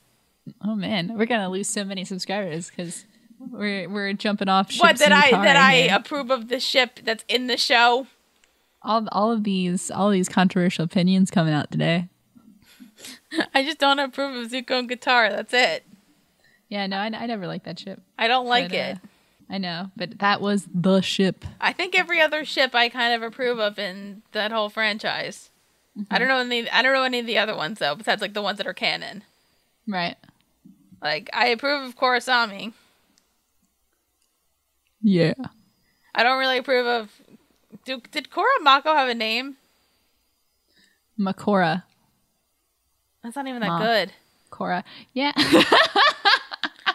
A: Oh man, we're gonna lose so many subscribers because we're we're jumping off.
B: What
A: ships
B: that I that I
A: here.
B: approve of the ship that's in the show?
A: all all of these all these controversial opinions coming out today.
B: I just don't approve of Zuko and Katara. That's it.
A: Yeah, no, I, I never liked that ship.
B: I don't like
A: But, uh,
B: it.
A: I know, but that was the ship.
B: I think every other ship I kind of approve of in that whole franchise.
A: Mm-hmm.
B: I don't know any. I don't know any of the other ones though. Besides like the ones that are canon.
A: Right.
B: Like I approve of Korrasami.
A: Yeah.
B: I don't really approve of. Do, did Korra Mako have a name?
A: Makorra.
B: That's not even that
A: Ma.
B: good.
A: Cora. Yeah.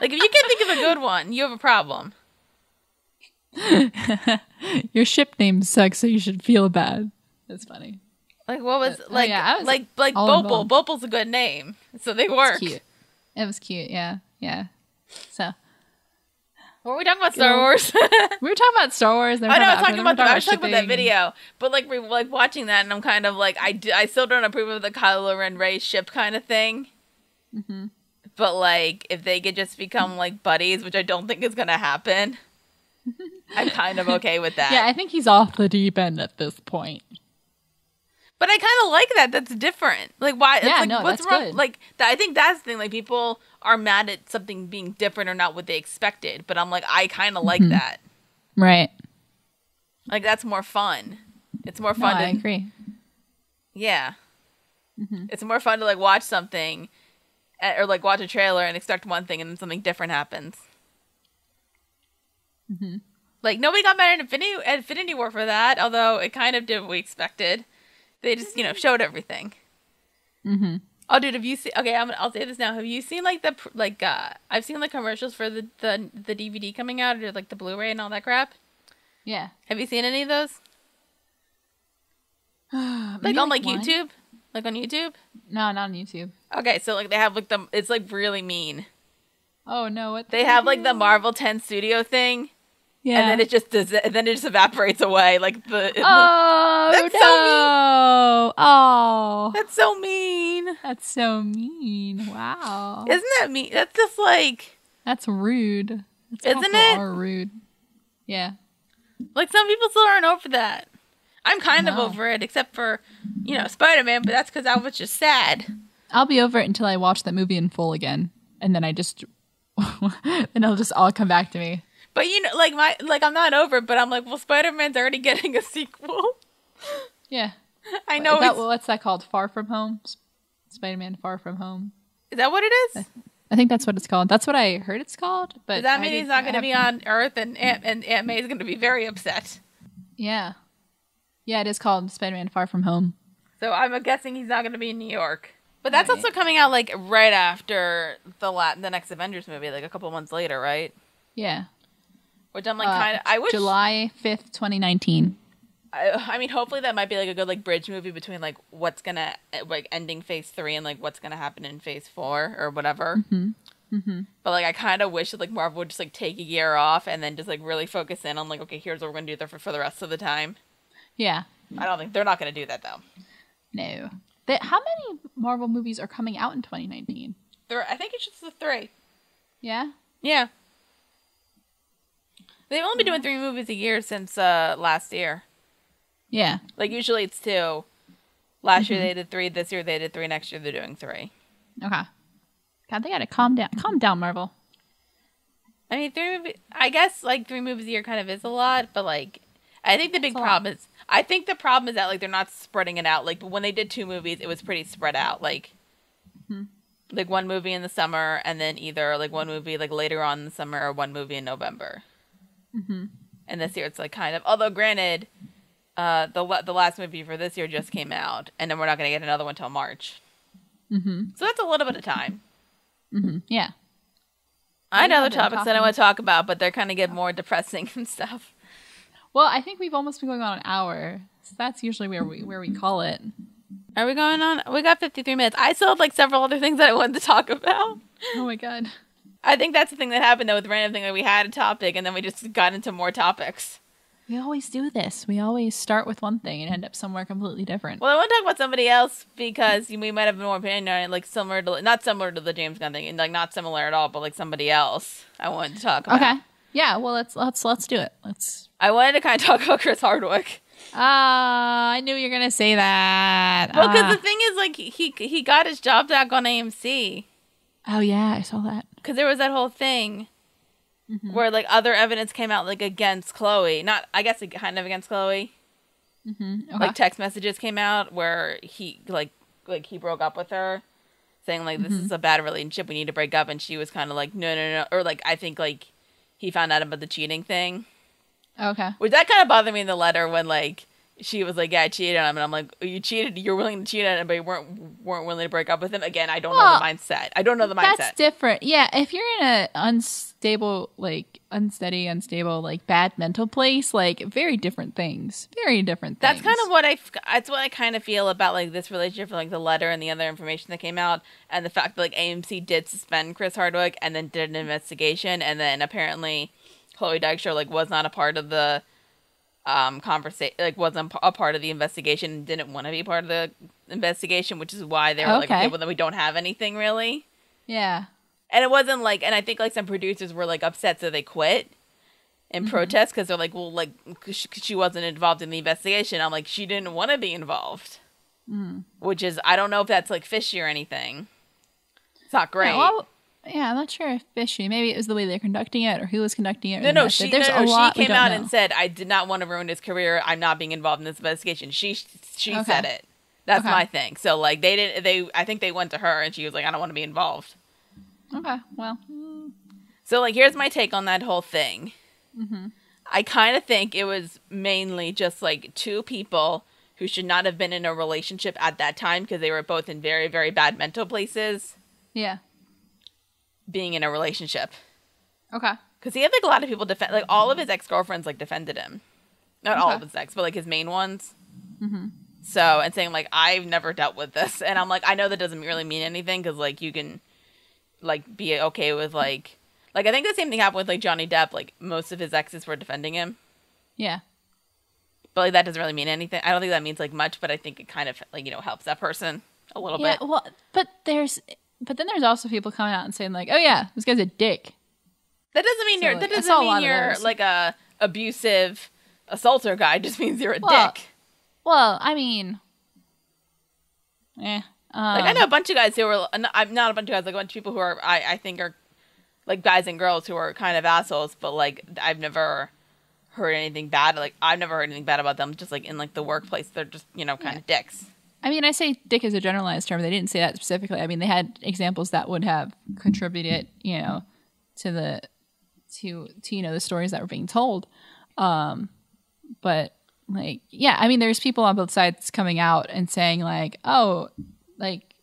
B: Like if you can't think of a good one, you have a problem.
A: Your ship name sucks, so you should feel bad. That's funny.
B: Like what was
A: Uh, oh,
B: like
A: yeah, was
B: like like Bopal. Bopal's a good name, so they work.
A: It's cute. It was cute. Yeah. Yeah. So
B: Were we talking about Star. Wars?
A: we were talking about Star Wars. then we
B: I
A: were
B: know I was talking about
A: were
B: I was talking about that video, but like re- like watching that, and I'm kind of like I do, I still don't approve of the Kylo Ren Rey ship kind of thing.
A: Mm-hmm.
B: But like, if they could just become like buddies, which I don't think is gonna happen, I'm kind of okay with that.
A: Yeah, I think he's off the deep end at this point.
B: But I kind of like that. That's different. Like, why? it's
A: Yeah,
B: like,
A: no,
B: what's
A: that's
B: wrong?
A: good.
B: Like, th- I think that's the thing. Like, people are mad at something being different or not what they expected. But I'm like, I kind of like
A: Mm-hmm.
B: that.
A: Right.
B: Like, that's more fun. It's more
A: No,
B: fun.
A: I
B: to,
A: agree.
B: Yeah.
A: Mm-hmm.
B: It's more fun to like watch something, eh, or like watch a trailer and expect one thing and then something different happens.
A: Mm-hmm.
B: Like nobody got mad at Infinity at Infinity War for that, although it kind of did what we expected. They just you know showed everything.
A: Mm-hmm.
B: Oh, dude, have you seen? Okay, I'm. I'll say this now. Have you seen like the like? uh I've seen the commercials for the the the DVD coming out or like the Blu-ray and all that crap.
A: Yeah.
B: Have you seen any of those? Like on like
A: one?
B: YouTube, like on YouTube.
A: No, not on YouTube.
B: Okay, so like they have like the it's like really mean.
A: Oh no, what
B: They have like the Marvel 10 Studio thing,
A: yeah.
B: and then it just does, and then it just evaporates away. Like the
A: oh
B: That's
A: no!
B: so
A: Oh,
B: that's so mean.
A: that's so mean. Wow,
B: Isn't that mean? That's just like
A: that's rude. That's
B: Isn't it?
A: R rude. Yeah.
B: like some people still aren't over that. I'm kind of over it, except for you know Spider Man, but that's because I was just sad.
A: I'll be over it until I watch that movie in full again, and then I just, then it'll just all come back to me.
B: But you know, like my like I'm not over it, but I'm like, well, Spider Man's already getting a sequel.
A: Yeah.
B: I know.
A: That, what's that called? Far From Home. Spider Man Far From Home.
B: is that what it is?
A: I think that's what it's called. That's what I heard it's called. But
B: Does that mean he's
A: didn't-
B: going to be on Earth, and Aunt and Aunt May is going to be very upset?
A: Yeah. Yeah, it is called Spider Man Far From Home.
B: So I'm guessing he's not going to be in New York. But that's
A: Right.
B: also coming out like right after the la- the next Avengers movie, like a couple months later, right?
A: Yeah.
B: Which I'm like
A: Uh,
B: kind of. I wish.
A: July 5th, 2019.
B: I, I mean, hopefully that might be like a good like bridge movie between like what's gonna like ending Phase three and like what's gonna happen in Phase four or whatever.
A: Mm-hmm. Mm-hmm.
B: But like I kind of wish that like Marvel would just like take a year off and then just like really focus in on like okay, here's what we're gonna do there for, for the rest of the time.
A: Yeah.
B: I don't think they're not gonna do that though.
A: No. They, how many Marvel movies are coming out in 2019?
B: There, I think it's just the three.
A: Yeah?
B: Yeah. They've only been doing three movies a year since uh last year.
A: Yeah.
B: Like usually it's two. Last
A: Mm-hmm.
B: year they did three. This year they did three. Next year they're doing three.
A: Okay. God, they gotta calm down. Calm down, Marvel.
B: I mean, three. Movie, I guess like three movies a year kind of is a lot, but like, I think the big
A: a lot.
B: problem is I think the problem is that like they're not spreading it out. Like when they did two movies, it was pretty spread out. Like,
A: Mhm.
B: like one movie in the summer, and then either like one movie like later on in the summer, or one movie in November.
A: Mm-hmm.
B: And this year it's like kind of. Although granted, uh, the the last movie for this year just came out, and then we're not gonna get another one till March.
A: Mm-hmm.
B: So that's a little bit of time.
A: Mm-hmm. Yeah.
B: I know
A: the
B: topics that I want to talk about, but they're kind of get more depressing and stuff.
A: Well, I think we've almost been going on an hour. So that's usually where we where we call it.
B: Are we going on? We got 53 minutes. I still have like several other things that I wanted to talk about.
A: Oh my god.
B: I think that's the thing that happened though with random thing that we had a topic and then we just got into more topics.
A: We always do this. We always start with one thing and end up somewhere completely different.
B: Well, I want to talk about somebody else because we might have more opinion on it, like similar to, not similar to the James Gunn thing, and like not similar at all, but like somebody else. I wanted to talk about.
A: okay. Yeah. Well, let's let's let's do it. Let's.
B: I wanted to kind of talk about Chris Hardwick.
A: Ah, I knew you were gonna say that.
B: Well, because
A: Ah.
B: the thing is, like, he he got his job back on AMC
A: oh yeah, I saw that.
B: Because there was that whole thing
A: Mm-hmm.
B: where like other evidence came out like against Chloe. Not, I guess, kind of against Chloe.
A: Okay.
B: Like text messages came out where he like like he broke up with her, saying like this
A: Mm-hmm.
B: is a bad relationship. We need to break up, and she was kind of like no no no, or like I think like he found out about the cheating thing,
A: okay.
B: which that kind of bothered me in the letter when like she was like yeah I cheated on him, and I'm like "Oh, you cheated, you're willing to cheat on him, but you weren't weren't willing to break up with him. Again, I don't
A: Well,
B: know the mindset. I don't know the mindset.
A: That's different. Yeah, if you're in a unstable, like unsteady, unstable, like bad mental place, like very different things. Very different things.
B: That's kind of what I. That's what I kind of feel about like this relationship, like the letter and the other information that came out, and the fact that like AMC did suspend Chris Hardwick and then did an investigation, and then apparently Chloe Dykstra like was not a part of the um conversation, like wasn't a part of the investigation, and didn't want to be part of the investigation, which is why they were like,
A: Okay.
B: okay, well then we don't have anything really.
A: yeah.
B: And it wasn't like, and I think like some producers were like upset, so they quit in protest because they're like, well, like 'cause she, she wasn't involved in the investigation. I'm like, she didn't want to be involved, which is I don't know if that's like fishy or anything. It's not great.
A: Yeah, I'm not sure if fishy. Maybe it was the way they're conducting it or who was conducting it.
B: no, no, she,
A: There's
B: no,
A: a
B: no,
A: lot
B: she came out
A: know.
B: and said, I did not want to ruin his career. I'm not being involved in this investigation. She she
A: Okay.
B: said it. That's
A: Okay.
B: my thing. So like they didn't. They I think they went to her and she was like, I don't want to be involved.
A: Okay, well,
B: So like here's my take on that whole thing. Mm-hmm. I kind of think it was mainly just like two people who should not have been in a relationship at that time because they were both in very very bad mental places
A: yeah.
B: Being in a relationship.
A: Okay.
B: Because he had like a lot of people defend like all of his ex girlfriends like defended him, not all of his ex, but like his main ones. Mm-hmm. So and saying like I've never dealt with this, and I'm like I know that doesn't really mean anything because like you can like be okay with like like I think the same thing happened with like Johnny Depp. Like most of his exes were defending him,
A: Yeah.
B: but like that doesn't really mean anything. I don't think that means like much, but I think it kind of like you know helps that person a little
A: Yeah.
B: bit.
A: Well, but there's, but then there's also people coming out and saying like, oh yeah, this guy's a dick.
B: That doesn't mean
A: So,
B: you're
A: like,
B: that doesn't mean you're like a abusive assaulter guy. It just means you're a
A: Well,
B: dick.
A: Well, I mean, eh. Um,
B: Like I know a bunch of guys who are. I'm not a bunch of guys. Like a bunch of people who are. I I think are like guys and girls who are kind of assholes. But like I've never heard anything bad. Like I've never heard anything bad about them. Just like in like the workplace, they're just you know kind of dicks.
A: I mean, I say dick is a generalized term. They didn't say that specifically. I mean, they had examples that would have contributed, you know, to the to to you know the stories that were being told. Um, but like, yeah, I mean, there's people on both sides coming out and saying like, oh, like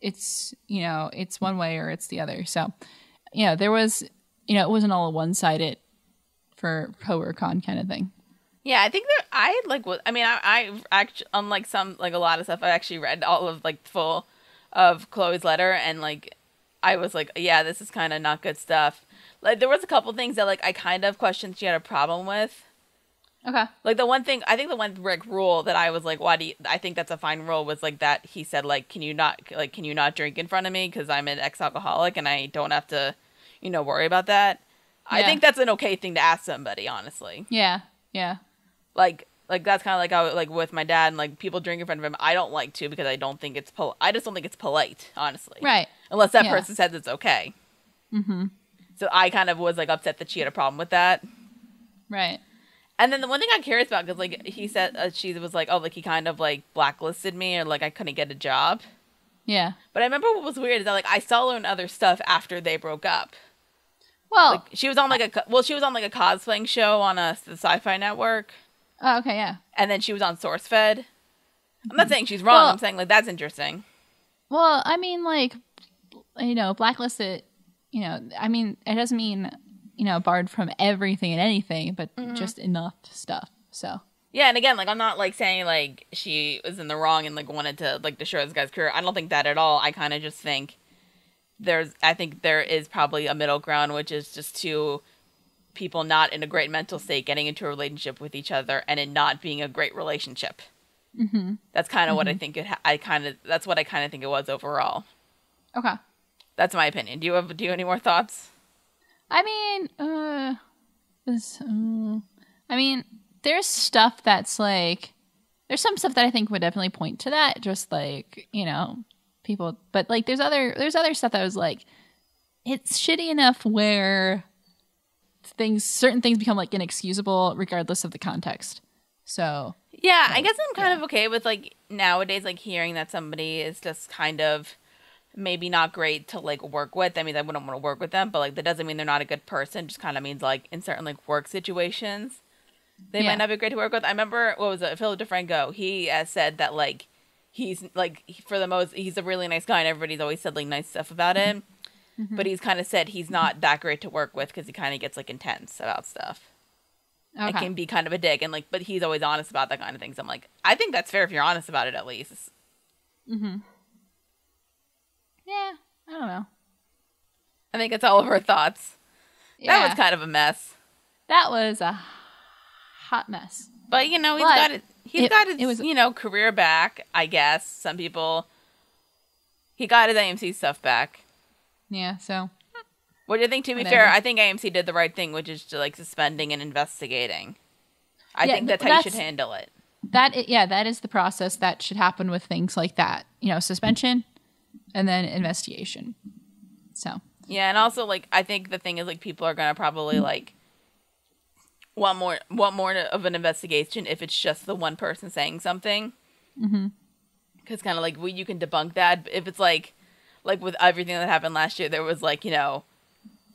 A: it's you know it's one way or it's the other. So, you know, there was you know it wasn't all a one sided for pro or con kind of thing.
B: Yeah, I think that I like. Was I mean, I I actually unlike some like a lot of stuff. I actually read all of like full of Chloe's letter, and like I was like, yeah, this is kind of not good stuff. Like there was a couple things that like I kind of questioned she had a problem with.
A: Okay.
B: Like the one thing, I think the one Rick rule that I was like, why do you, I think that's a fine rule was like that he said like, can you not like, can you not drink in front of me because I'm an ex-alcoholic and I don't have to, you know, worry about that. I think that's an okay thing to ask somebody, honestly.
A: Yeah. Yeah.
B: Like, like that's kind of like how like with my dad and like people drink in front of him. I don't like to because I don't think it's pol. I just don't think it's polite, honestly.
A: Right.
B: Unless that
A: Yeah.
B: person says it's okay. Mm-hmm. So I kind of was like upset that she had a problem with that.
A: Right.
B: And then the one thing I'm curious about, because like he said, uh, she was like, oh, like he kind of like blacklisted me, or like I couldn't get a job.
A: Yeah.
B: But I remember what was weird is that like I saw her in other stuff after they broke up.
A: Well.
B: Like she was on like a well, she was on like a cosplaying show on a the Sci-Fi Network,
A: oh, okay. Yeah.
B: and then she was on SourceFed. I'm not saying she's wrong.
A: Well-
B: I'm saying like that's interesting.
A: Well, I mean, like, you know, blacklisted. You know, I mean, it doesn't mean you know barred from everything and anything, but mm-hmm. just enough stuff. So
B: Yeah, and again, like I'm not like saying like she was in the wrong and like wanted to like destroy this guy's career. I don't think that at all. I kind of just think there's I think there is probably a middle ground which is just to people not in a great mental state getting into a relationship with each other and it not being a great relationship.
A: Mm-hmm.
B: That's kind of what I think it. Ha- I kind of that's what I kind of think it was overall.
A: Okay.
B: That's my opinion. Do you have do you have any more thoughts?
A: I mean, uh, this, um, I mean, there's stuff that's like, there's some stuff that I think would definitely point to that. Just like you know, people, but like there's other there's other stuff that was like, it's shitty enough where things certain things become like inexcusable regardless of the context. So
B: Yeah, I guess I'm kind of okay with like nowadays, like hearing that somebody is just kind of maybe not great to like work with. I mean, I wouldn't want to work with them, but like that doesn't mean they're not a good person. Just kind of means like in certain like work situations, they
A: Yeah.
B: might not be great to work with. I remember what was it, Philip DeFranco? He has said that like he's like for the most he's a really nice guy, and everybody's always said like nice stuff about him. But he's kind of said he's not that great to work with because he kind of gets like intense about stuff
A: okay.
B: it can be kind of a dick and like but he's always honest about that kind of things i'm like i think that's fair if you're honest about it at least Mm-hmm.
A: yeah, I don't know.
B: i think it's all of our thoughts
A: Yeah,
B: that was kind of a mess
A: that was a hot mess.
B: but you know he's
A: But
B: got it he's
A: it-
B: got his
A: it was-
B: you know career back i guess some people he got his amc stuff back
A: Yeah, so
B: what do you think to be
A: Whatever.
B: fair i think amc did the right thing which is to like suspending and investigating i
A: Yeah,
B: think
A: th-
B: that's how you should handle it
A: that yeah that is the process that should happen with things like that you know suspension and then investigation so
B: Yeah, and also like I think the thing is like people are gonna probably like want more want more of an investigation if it's just the one person saying something. Mm-hmm. Because kind of like well, you can debunk that if it's like like with everything that happened last year, there was like you know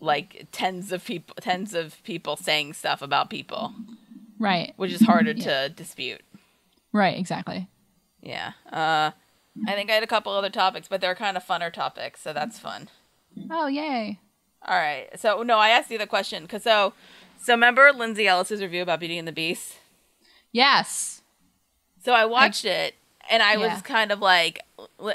B: like tens of people tens of people saying stuff about people,
A: right
B: which is harder to dispute.
A: right exactly
B: Yeah. Uh, I think I had a couple other topics, but they're kind of funner topics, so that's fun.
A: oh yay
B: All right. So no, I asked you the question because so so remember Lindsay Ellis's review about Beauty and the Beast.
A: yes
B: So I watched it and I
A: Yeah.
B: was kind of like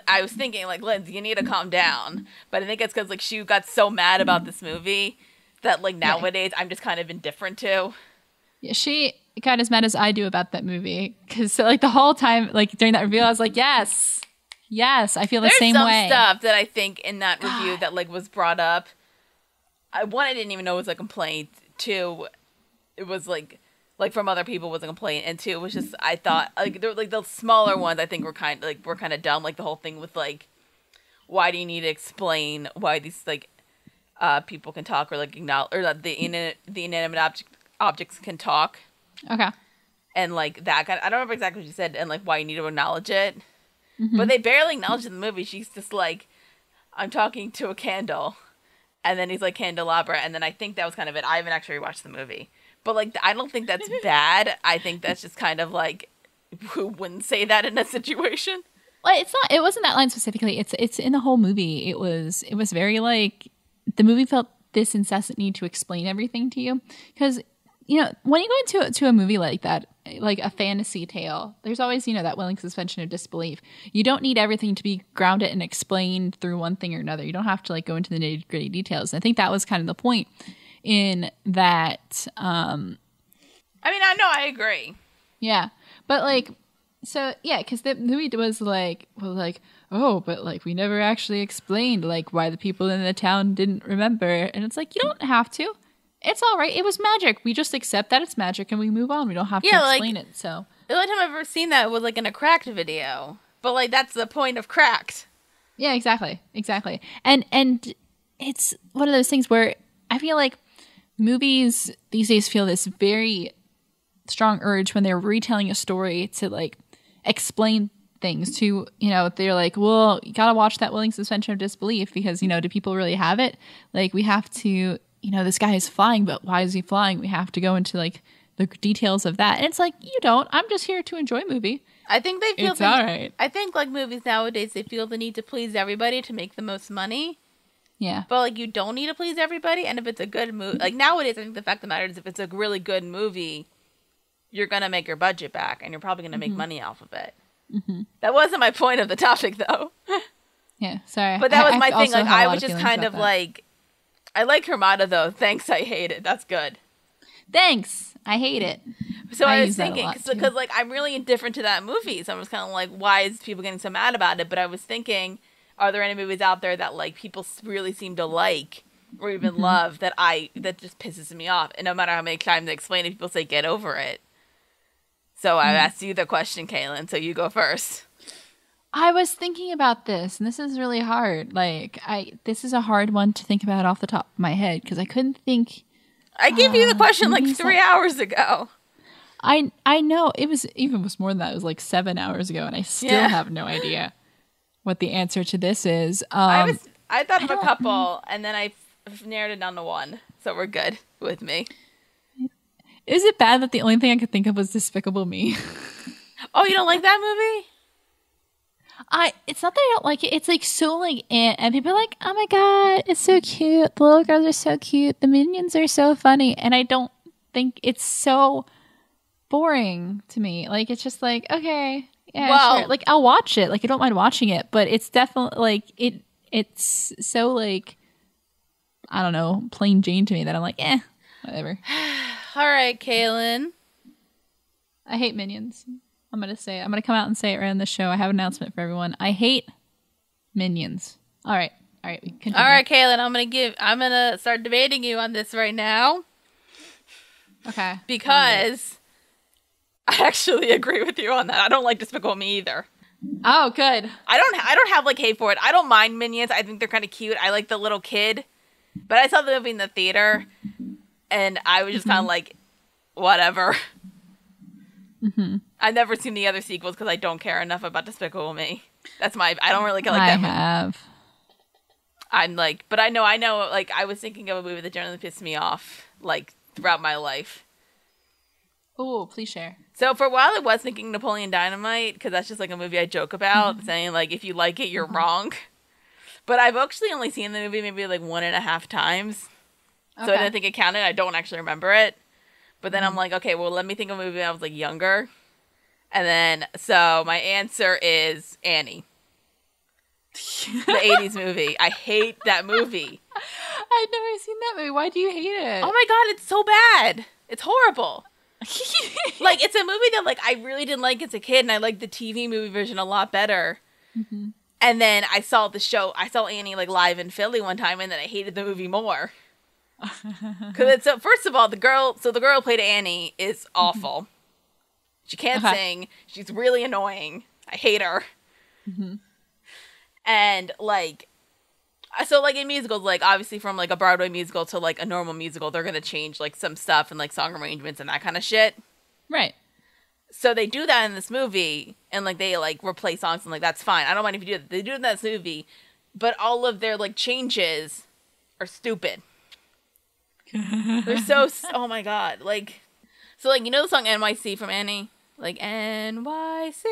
B: I was thinking like Lindsay, you need to calm down. But I think it's because like she got so mad about this movie that like nowadays I'm just kind of indifferent to.
A: Yeah, she got as mad as I do about that movie because like the whole time, like during that review, I was like, yes, yes, I feel the
B: There's
A: same
B: some
A: way.
B: stuff that I think in that review that like was brought up. I one I didn't even know it was a complaint. Two, it was like like from other people was a complaint, and two it was just I thought like there like the smaller ones I think were kind like were kind of dumb. Like the whole thing with like why do you need to explain why these like uh people can talk or like acknowledge or that the in the inanimate object objects can talk
A: Okay,
B: and like that kind. I don't remember exactly what she said, and like why you need to acknowledge it.
A: Mm-hmm.
B: But they barely acknowledge in the movie. She's just like, "I'm talking to a candle," and then he's like candelabra, and then I think that was kind of it. I haven't actually watched the movie, but like I don't think that's bad. I think that's just kind of like who wouldn't say that in a situation.
A: well, it's not. It wasn't that line specifically. It's it's in the whole movie. It was it was very like the movie felt this incessant need to explain everything to you because you know when you go into to a movie like that like a fantasy tale there's always you know that willing suspension of disbelief you don't need everything to be grounded and explained through one thing or another you don't have to like go into the nitty gritty details i think that was kind of the point in that um
B: I mean, I know I agree.
A: yeah, but like, so yeah, because the movie was like, was like, oh, but like we never actually explained like why the people in the town didn't remember, and it's like you don't have to. It's all right. It was magic. We just accept that it's magic and we move on. We don't have
B: Yeah,
A: to
B: like-
A: explain it. So
B: The only time I've ever seen that was like in a cracked video, but like that's the point of cracked.
A: Yeah, exactly. Exactly. And and it's one of those things where I feel like movies these days feel this very strong urge when they're retelling a story to like explain things to, you know, they're like, "Well, you got to watch that willing suspension of disbelief because, you know, do people really have it? Like we have to, you know, this guy is flying, but why is he flying? We have to go into like the details of that." And it's like, "You don't. I'm just here to enjoy a movie."
B: I think they feel
A: It's
B: the-
A: all right.
B: I think like movies nowadays, they feel the need to please everybody to make the most money.
A: Yeah.
B: But like you don't need to please everybody, and if it's a good movie, like nowadays, I think the fact of the matter is, if it's a really good movie, you're gonna make your budget back, and you're probably gonna make mm-hmm. money off of it. Mm-hmm. That wasn't my point of the topic, though.
A: Yeah, sorry.
B: But that
A: I-
B: was
A: I
B: my thing. Like I was just kind of
A: that.
B: like, I like her motto though. Thanks, I hate it. That's good.
A: Thanks. I hate it.
B: So
A: I
B: I, was
A: use that a
B: thinking because like I'm really indifferent to that movie, so I was kind of like, why is people getting so mad about it? But I was thinking, are there any movies out there that like people really seem to like or even
A: Mm-hmm.
B: love that I that just pisses me off? And no matter how many times I explain it, people say get over it. So I
A: Mm.
B: asked you the question, Cailin. So you go first.
A: I was thinking about this, and this is really hard. Like, I this is a hard one to think about off the top of my head because I couldn't think.
B: I gave you the
A: Uh,
B: question like three
A: that-
B: hours ago.
A: I I know it was even was more than that. It was like seven hours ago, and I still
B: Yeah.
A: have no idea what the answer to this is. Um,
B: I was I thought of a couple, and then I f- narrowed it down to one. So we're good with me.
A: is it bad that the only thing I could think of was Despicable Me?
B: Oh, you don't like that movie?
A: I it's not that I don't like it. It's like so like eh, and people are like, oh my god, it's so cute. The little girls are so cute. The minions are so funny, and I don't think it's so boring to me. Like it's just like okay, yeah,
B: Well-
A: sure. Like I'll watch it. Like I don't mind watching it, but it's definitely like it. It's so like I don't know, plain Jane to me that I'm like, eh, whatever.
B: All right, Cailin.
A: I hate minions. I'm gonna say it. I'm gonna come out and say it right on the show. I have an announcement for everyone. I hate minions. All right, all right. Continue.
B: All right, Cailin. I'm gonna give. I'm gonna start debating you on this right now
A: Okay.
B: because I actually agree with you on that. I don't like Despicable Me either.
A: Oh, good.
B: I don't. I don't have like hate for it. I don't mind minions. I think they're kind of cute. I like the little kid, but I saw the movie in the theater, and I was just kind of mm-hmm. like, whatever. Mm-hmm. I've never seen the other sequels because I don't care enough about Despicable Me. That's my. I don't really like
A: I
B: that. movie.
A: have.
B: I'm like, but I know, I know. Like, I was thinking of a movie that generally pissed me off, like throughout my life.
A: Oh, please share.
B: So for a while, I was thinking Napoleon Dynamite because that's just like a movie I joke about, mm-hmm. saying like, if you like it, you're mm-hmm. wrong. But I've actually only seen the movie maybe like one and a half times, so I
A: Okay.
B: didn't think it counted. I don't actually remember it. But then I'm mm-hmm. like, okay, well, let me think of a movie when I was like younger, and then so my answer is Annie, the '80s movie. I hate that movie.
A: I've never seen that movie. Why do you hate it?
B: Oh my god, it's so bad. It's horrible. like it's a movie that like I really didn't like as a kid, and I liked the TV movie version a lot better. Mm-hmm. And then I saw the show. I saw Annie like live in Philly one time, and then I hated the movie more. Because it's so. First of all, the girl. So the girl played Annie is mm-hmm. awful. She can't
A: Okay.
B: sing. She's really annoying. I hate her. Mm-hmm. And like, so like in musicals, like obviously from like a Broadway musical to like a normal musical, they're gonna change like some stuff and like song arrangements and that kind of shit.
A: right.
B: So they do that in this movie, and like they like replace songs and like that's fine. I don't mind if you do that. They do it in this movie, but all of their like changes are stupid. They're so oh my god, like so like you know the song NYC from Annie, like NYC,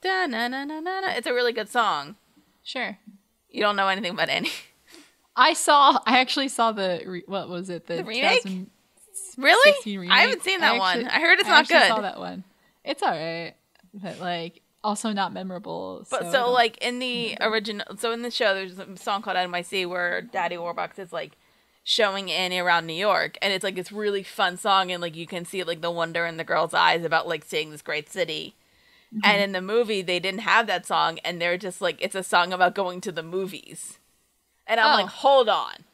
B: da na na na na. It's a really good song.
A: Sure.
B: You don't know anything about any.
A: I saw. I actually saw the. Re, what was it? The,
B: The remake? really?
A: remake.
B: I haven't seen that one.
A: actually-
B: I heard it's
A: I
B: not good.
A: Saw that one. It's all right, but like also not memorable.
B: But
A: so,
B: so, like in the original, so in the show, there's a song called NYC where Daddy Warbucks is like showing Annie around New York, and it's like this really fun song, and like you can see like the wonder in the girl's eyes about like seeing this great city. And in the movie, they didn't have that song, and they're just like it's a song about going to the movies. And I'm
A: Oh.
B: like, hold on,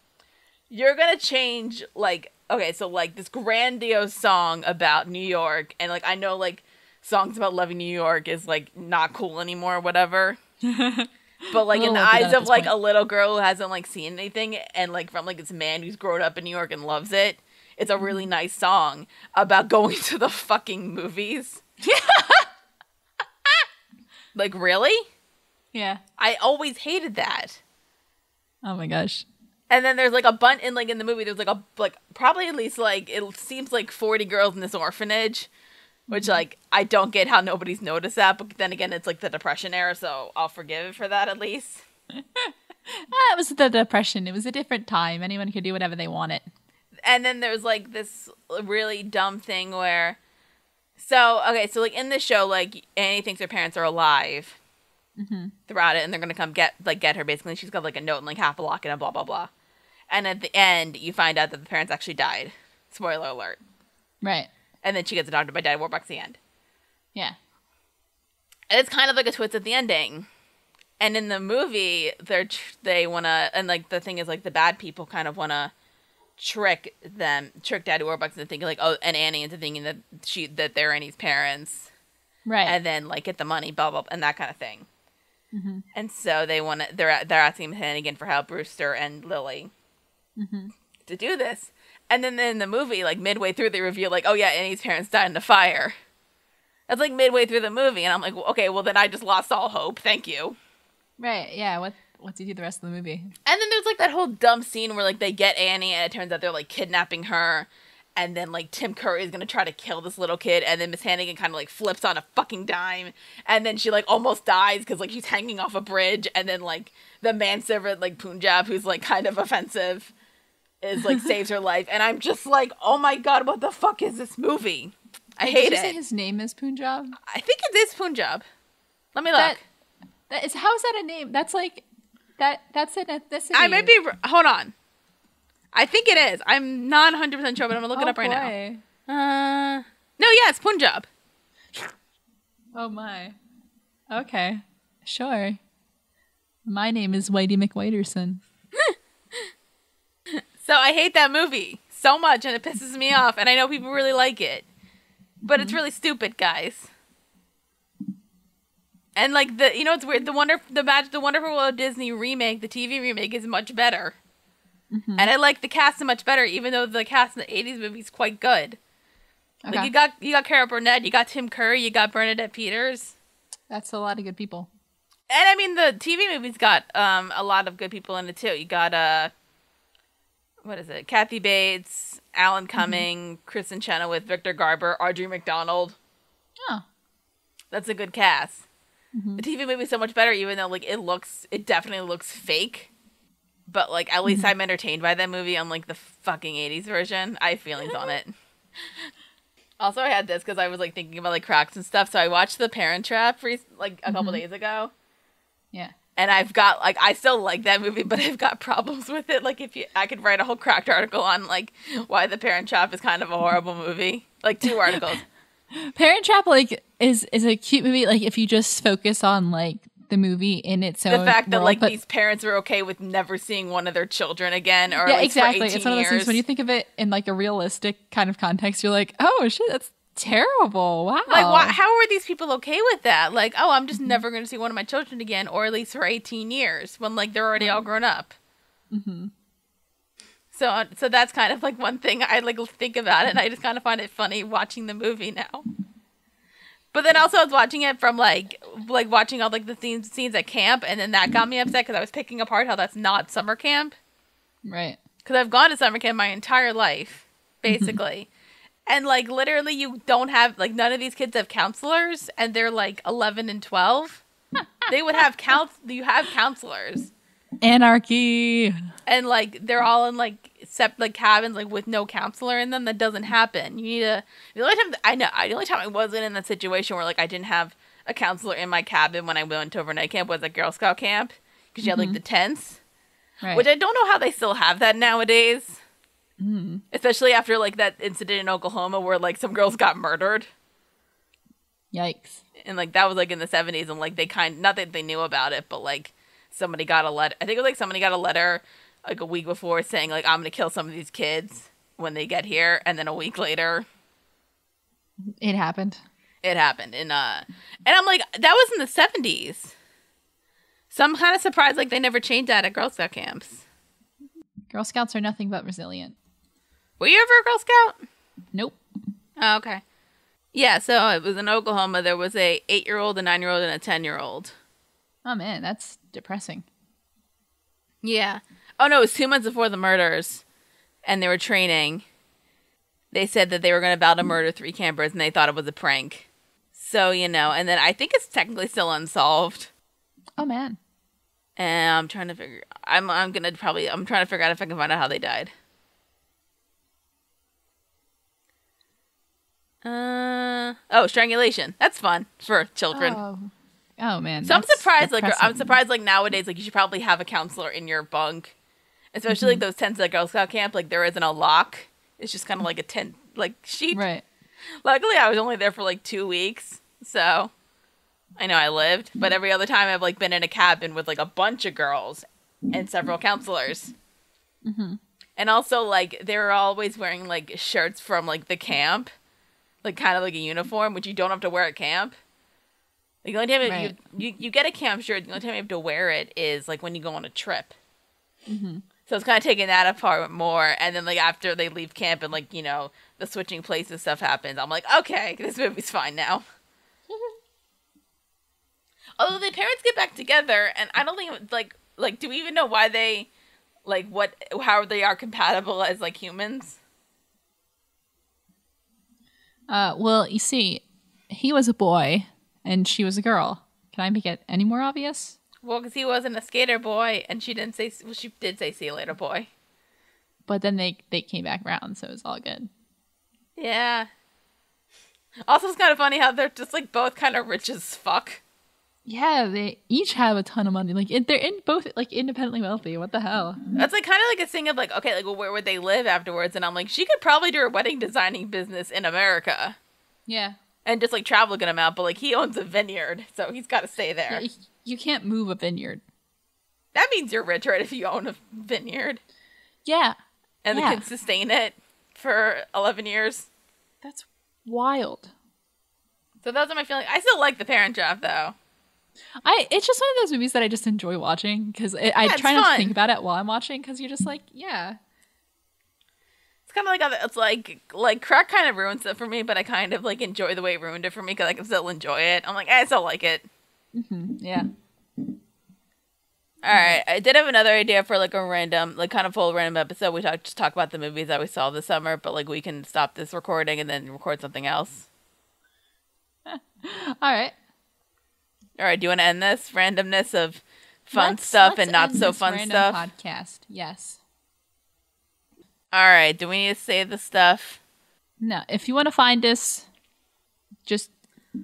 B: you're gonna change like okay, so like this grandiose song about New York, and like I know like songs about loving New York is like not cool anymore, or whatever. But like in the eyes of like
A: point.
B: a little girl who hasn't like seen anything, and like from like this man who's grown up in New York and loves it, it's a
A: Mm-hmm.
B: really nice song about going to the fucking movies. like really?
A: yeah.
B: I always hated that.
A: Oh my gosh.
B: And then there's like a bunch in like in the movie. There's like a like probably at least like it seems like forty girls in this orphanage, which like I don't get how nobody's noticed that. But then again, it's like the depression era, so I'll forgive it for that at least.
A: Ah, it was the depression. It was a different time. Anyone could do whatever they wanted.
B: And then there's like this really dumb thing where, so okay, so like in this show, like Annie thinks her parents are alive mm-hmm. throughout it, and they're gonna come get like get her. Basically, she's got like a note and like half a locket and a blah blah blah. And at the end, you find out that the parents actually died. Spoiler alert.
A: Right.
B: And then she gets adopted by Daddy Warbucks at the end.
A: Yeah.
B: And it's kind of like a twist at the ending. And in the movie, they're tr- they want to, and like the thing is, like the bad people kind of want to trick them, trick Daddy Warbucks into thinking like, oh, and Annie into thinking that she that they're Annie's parents,
A: Right.
B: and then like get the money, blah blah, blah and that kind of thing. Mm-hmm. And so they want to, they're they're asking Hannigan for help, Rooster and Lily, mm-hmm. to do this. And then in the movie, like midway through, they reveal like, oh yeah, Annie's parents died in a fire. That's like midway through the movie, and I'm like, well, okay, well then I just lost all hope. Thank you.
A: right. Yeah. What What's he do the rest of the movie?
B: And then there's like that whole dumb scene where like they get Annie and it turns out they're like kidnapping her. And then like Tim Curry is gonna try to kill this little kid, and then Miss Hannigan kind of like flips on a fucking dime, and then she like almost dies because like she's hanging off a bridge, and then like the manservant like Punjab, who's like kind of offensive, is like saves her life, and I'm just like, oh my god, what the fuck is this movie? I
A: Did
B: hate
A: you say
B: it.
A: his name is Punjab?
B: I think it is Punjab. Let me look.
A: That, that is how is that a name? That's like that. That's an ethnicity.
B: I might be. Hold on. I think it is. I'm not 100 percent sure, but I'm gonna look it
A: Oh,
B: up right now.
A: boy.
B: Uh, no, yeah, it's Punjab.
A: Oh my. Okay. Sure. My name is Whitey McWhiterson.
B: So I hate that movie so much, and it pisses me off. And I know people really like it, but it's really stupid, guys. And like the, you know, it's weird. The wonder, the match, the Wonderful World of Disney remake, the TV remake, is much better. And I like the cast much better, even though the cast in the '80s movie is quite good.
A: Okay.
B: Like you got, you got Carol Burnett, you got Tim Curry, you got Bernadette Peters.
A: That's a lot of good people.
B: And I mean, the TV movie's got um a lot of good people in it too. You got uh, what is it? Kathy Bates, Alan Cumming, Kristin Chenoweth, Victor Garber, Audra McDonald.
A: Oh.
B: That's a good cast. Mm-hmm. The TV movie's so much better, even though like it looks, it definitely looks fake. But like, at least mm-hmm. I'm entertained by that movie, unlike the fucking '80s version. I have feelings on it. Also, I had this because I was like thinking about like cracks and stuff. So I watched The Parent Trap re- like a couple mm-hmm. days ago
A: Yeah.
B: and I've got like I still like that movie, but I've got problems with it. Like if you, I could write a whole cracked article on like why The Parent Trap is kind of a horrible movie. Like two articles.
A: Parent Trap like is is a cute movie. Like if you just focus on like the movie in its own
B: the fact that
A: world,
B: like
A: but-
B: these parents are okay with never seeing one of their children again, or
A: yeah, exactly.
B: For
A: It's one of those things when you think of it in like a realistic kind of context, you're like, oh shit, that's terrible. Wow.
B: like, why, how are these people okay with that? Like, oh, I'm just
A: Mm-hmm.
B: never going to see one of my children again, or at least for 18 years, when like they're already all grown up. Mm-hmm. So, so that's kind of like one thing I like think about it, and I just kind of find it funny watching the movie now. But then also, I was watching it from like, like watching all like the scenes scenes at camp, and then that got me upset because I was picking apart how that's not summer camp
A: right.
B: because I've gone to summer camp my entire life, basically. and like literally, you don't have like none of these kids have counselors, and they're like eleven and twelve. they would have count. You have counselors,
A: Anarchy.
B: and like they're all in like sep like cabins like with no counselor in them. That doesn't happen. You need a. The only time I know, I the only time I wasn't in that situation where like I didn't have a counselor in my cabin when I went to overnight camp was at Girl Scout camp because you had like mm-hmm. the tents
A: Right.
B: which I don't know how they still have that nowadays. Mm-hmm. Especially after like that incident in Oklahoma where like some girls got murdered,
A: Yikes.
B: and like that was like in the seventies, and like they kind not that they knew about it, but like somebody got a letter. I think it was like somebody got a letter like a week before saying like I'm gonna kill some of these kids when they get here, and then a week later
A: It happened.
B: it happened. And uh, and I'm like that was in the seventies. So I'm kind of surprised like they never changed that at Girl Scout camps.
A: Girl Scouts are nothing but resilient.
B: Were you ever a Girl Scout?
A: Nope.
B: Oh, okay. Yeah, so it was in Oklahoma. There was a eight year old, a nine year old, and a ten year old.
A: Oh man, that's depressing.
B: Yeah. Oh no, it was two months before the murders, and they were training. They said that they were going to vow to murder three campers, and they thought it was a prank. So you know, and then I think it's technically still unsolved.
A: Oh man.
B: And I'm trying to figure. I'm I'm gonna probably I'm trying to figure out if I can find out how they died. Uh oh, strangulation. That's fun for children.
A: Oh. Oh man.
B: So I'm surprised, like I'm surprised, like nowadays, like you should probably have a counselor in your bunk, especially
A: Mm-hmm.
B: like those tents at Girl Scout camp. Like there isn't a lock; It's just kind of like a tent, like sheet.
A: Right.
B: Luckily, I was only there for like two weeks, so I know I lived. But every other time, I've like been in a cabin with like a bunch of girls and several counselors. And also, like they were always wearing like shirts from like the camp, like kind of like a uniform, which you don't have to wear at camp. The only time
A: Right.
B: you, you you get a camp shirt, the only time you have to wear it is like when you go on a trip. So it's kind of taking that apart more, and then like after they leave camp and like you know the switching places stuff happens, I'm like, okay, this movie's fine now. Although the parents get back together, and I don't think like like do we even know why they like what how they are compatible as like humans?
A: Uh, well, you see, he was a boy and she was a girl. Can I make it any more obvious?
B: Well, because he wasn't a skater boy, and she didn't say well, she did say see you later, boy.
A: But then they they came back around, so it was all good.
B: Yeah. Also, it's kind of funny how they're just like both kind of rich as fuck.
A: Yeah, they each have a ton of money. Like they're in both like independently wealthy. What the hell?
B: That's like kind of like a thing of like, okay, like, well, where would they live afterwards? And I'm like, she could probably do her wedding designing business in America
A: Yeah,
B: and just like travel a good amount. But like, he owns a vineyard, so he's got to stay there.
A: you, you can't move a vineyard.
B: That means you're rich, right? If you own a vineyard
A: Yeah,
B: and
A: Yeah.
B: they can sustain it for 11 years.
A: that's wild.
B: So those are my feelings. I still like the Parent Trap though.
A: I it's just one of those movies that I just enjoy watching because I try not to think about it while I'm watching because you're just like, yeah,
B: kind of like a- it's like like crack kind of ruins it for me, but I kind of like enjoy the way it ruined it for me because I can still enjoy it. I'm like, I still like it. Mm-hmm.
A: yeah.
B: All right, I did have another idea for like a random, like kind of full random episode. We talk just talk about the movies that we saw this summer, but like we can stop this recording and then record something else.
A: All right.
B: All right, do you want to end this randomness of fun
A: Let's-
B: stuff
A: let's
B: and not so fun stuff?
A: Podcast. Yes.
B: All right, do we need to say the stuff?
A: No. If you want to find us, just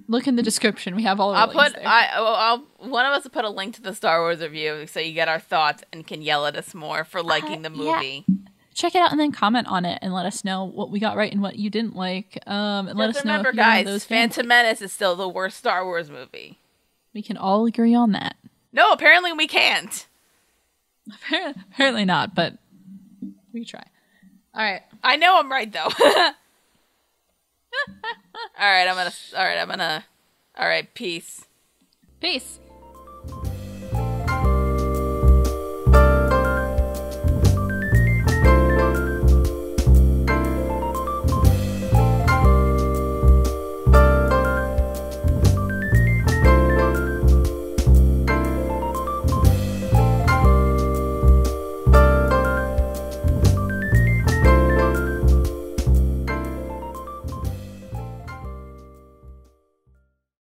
A: look in the description. We have all.
B: I'll put
A: there.
B: I I'll, I'll one of us will put a link to the Star Wars review so you get our thoughts and can yell at us more for liking the
A: Uh, yeah.
B: movie.
A: check it out and then comment on it and let us know what we got right and what you didn't like. Um, and let
B: Just
A: us know
B: remember,
A: one of
B: guys,
A: those.
B: Phantom Menace is still the worst Star Wars movie.
A: We can all agree on that.
B: No, apparently we can't.
A: Apparently not, but we try. All right.
B: I know I'm right though. all right, I'm gonna. All right, I'm gonna. All right, peace.
A: Peace.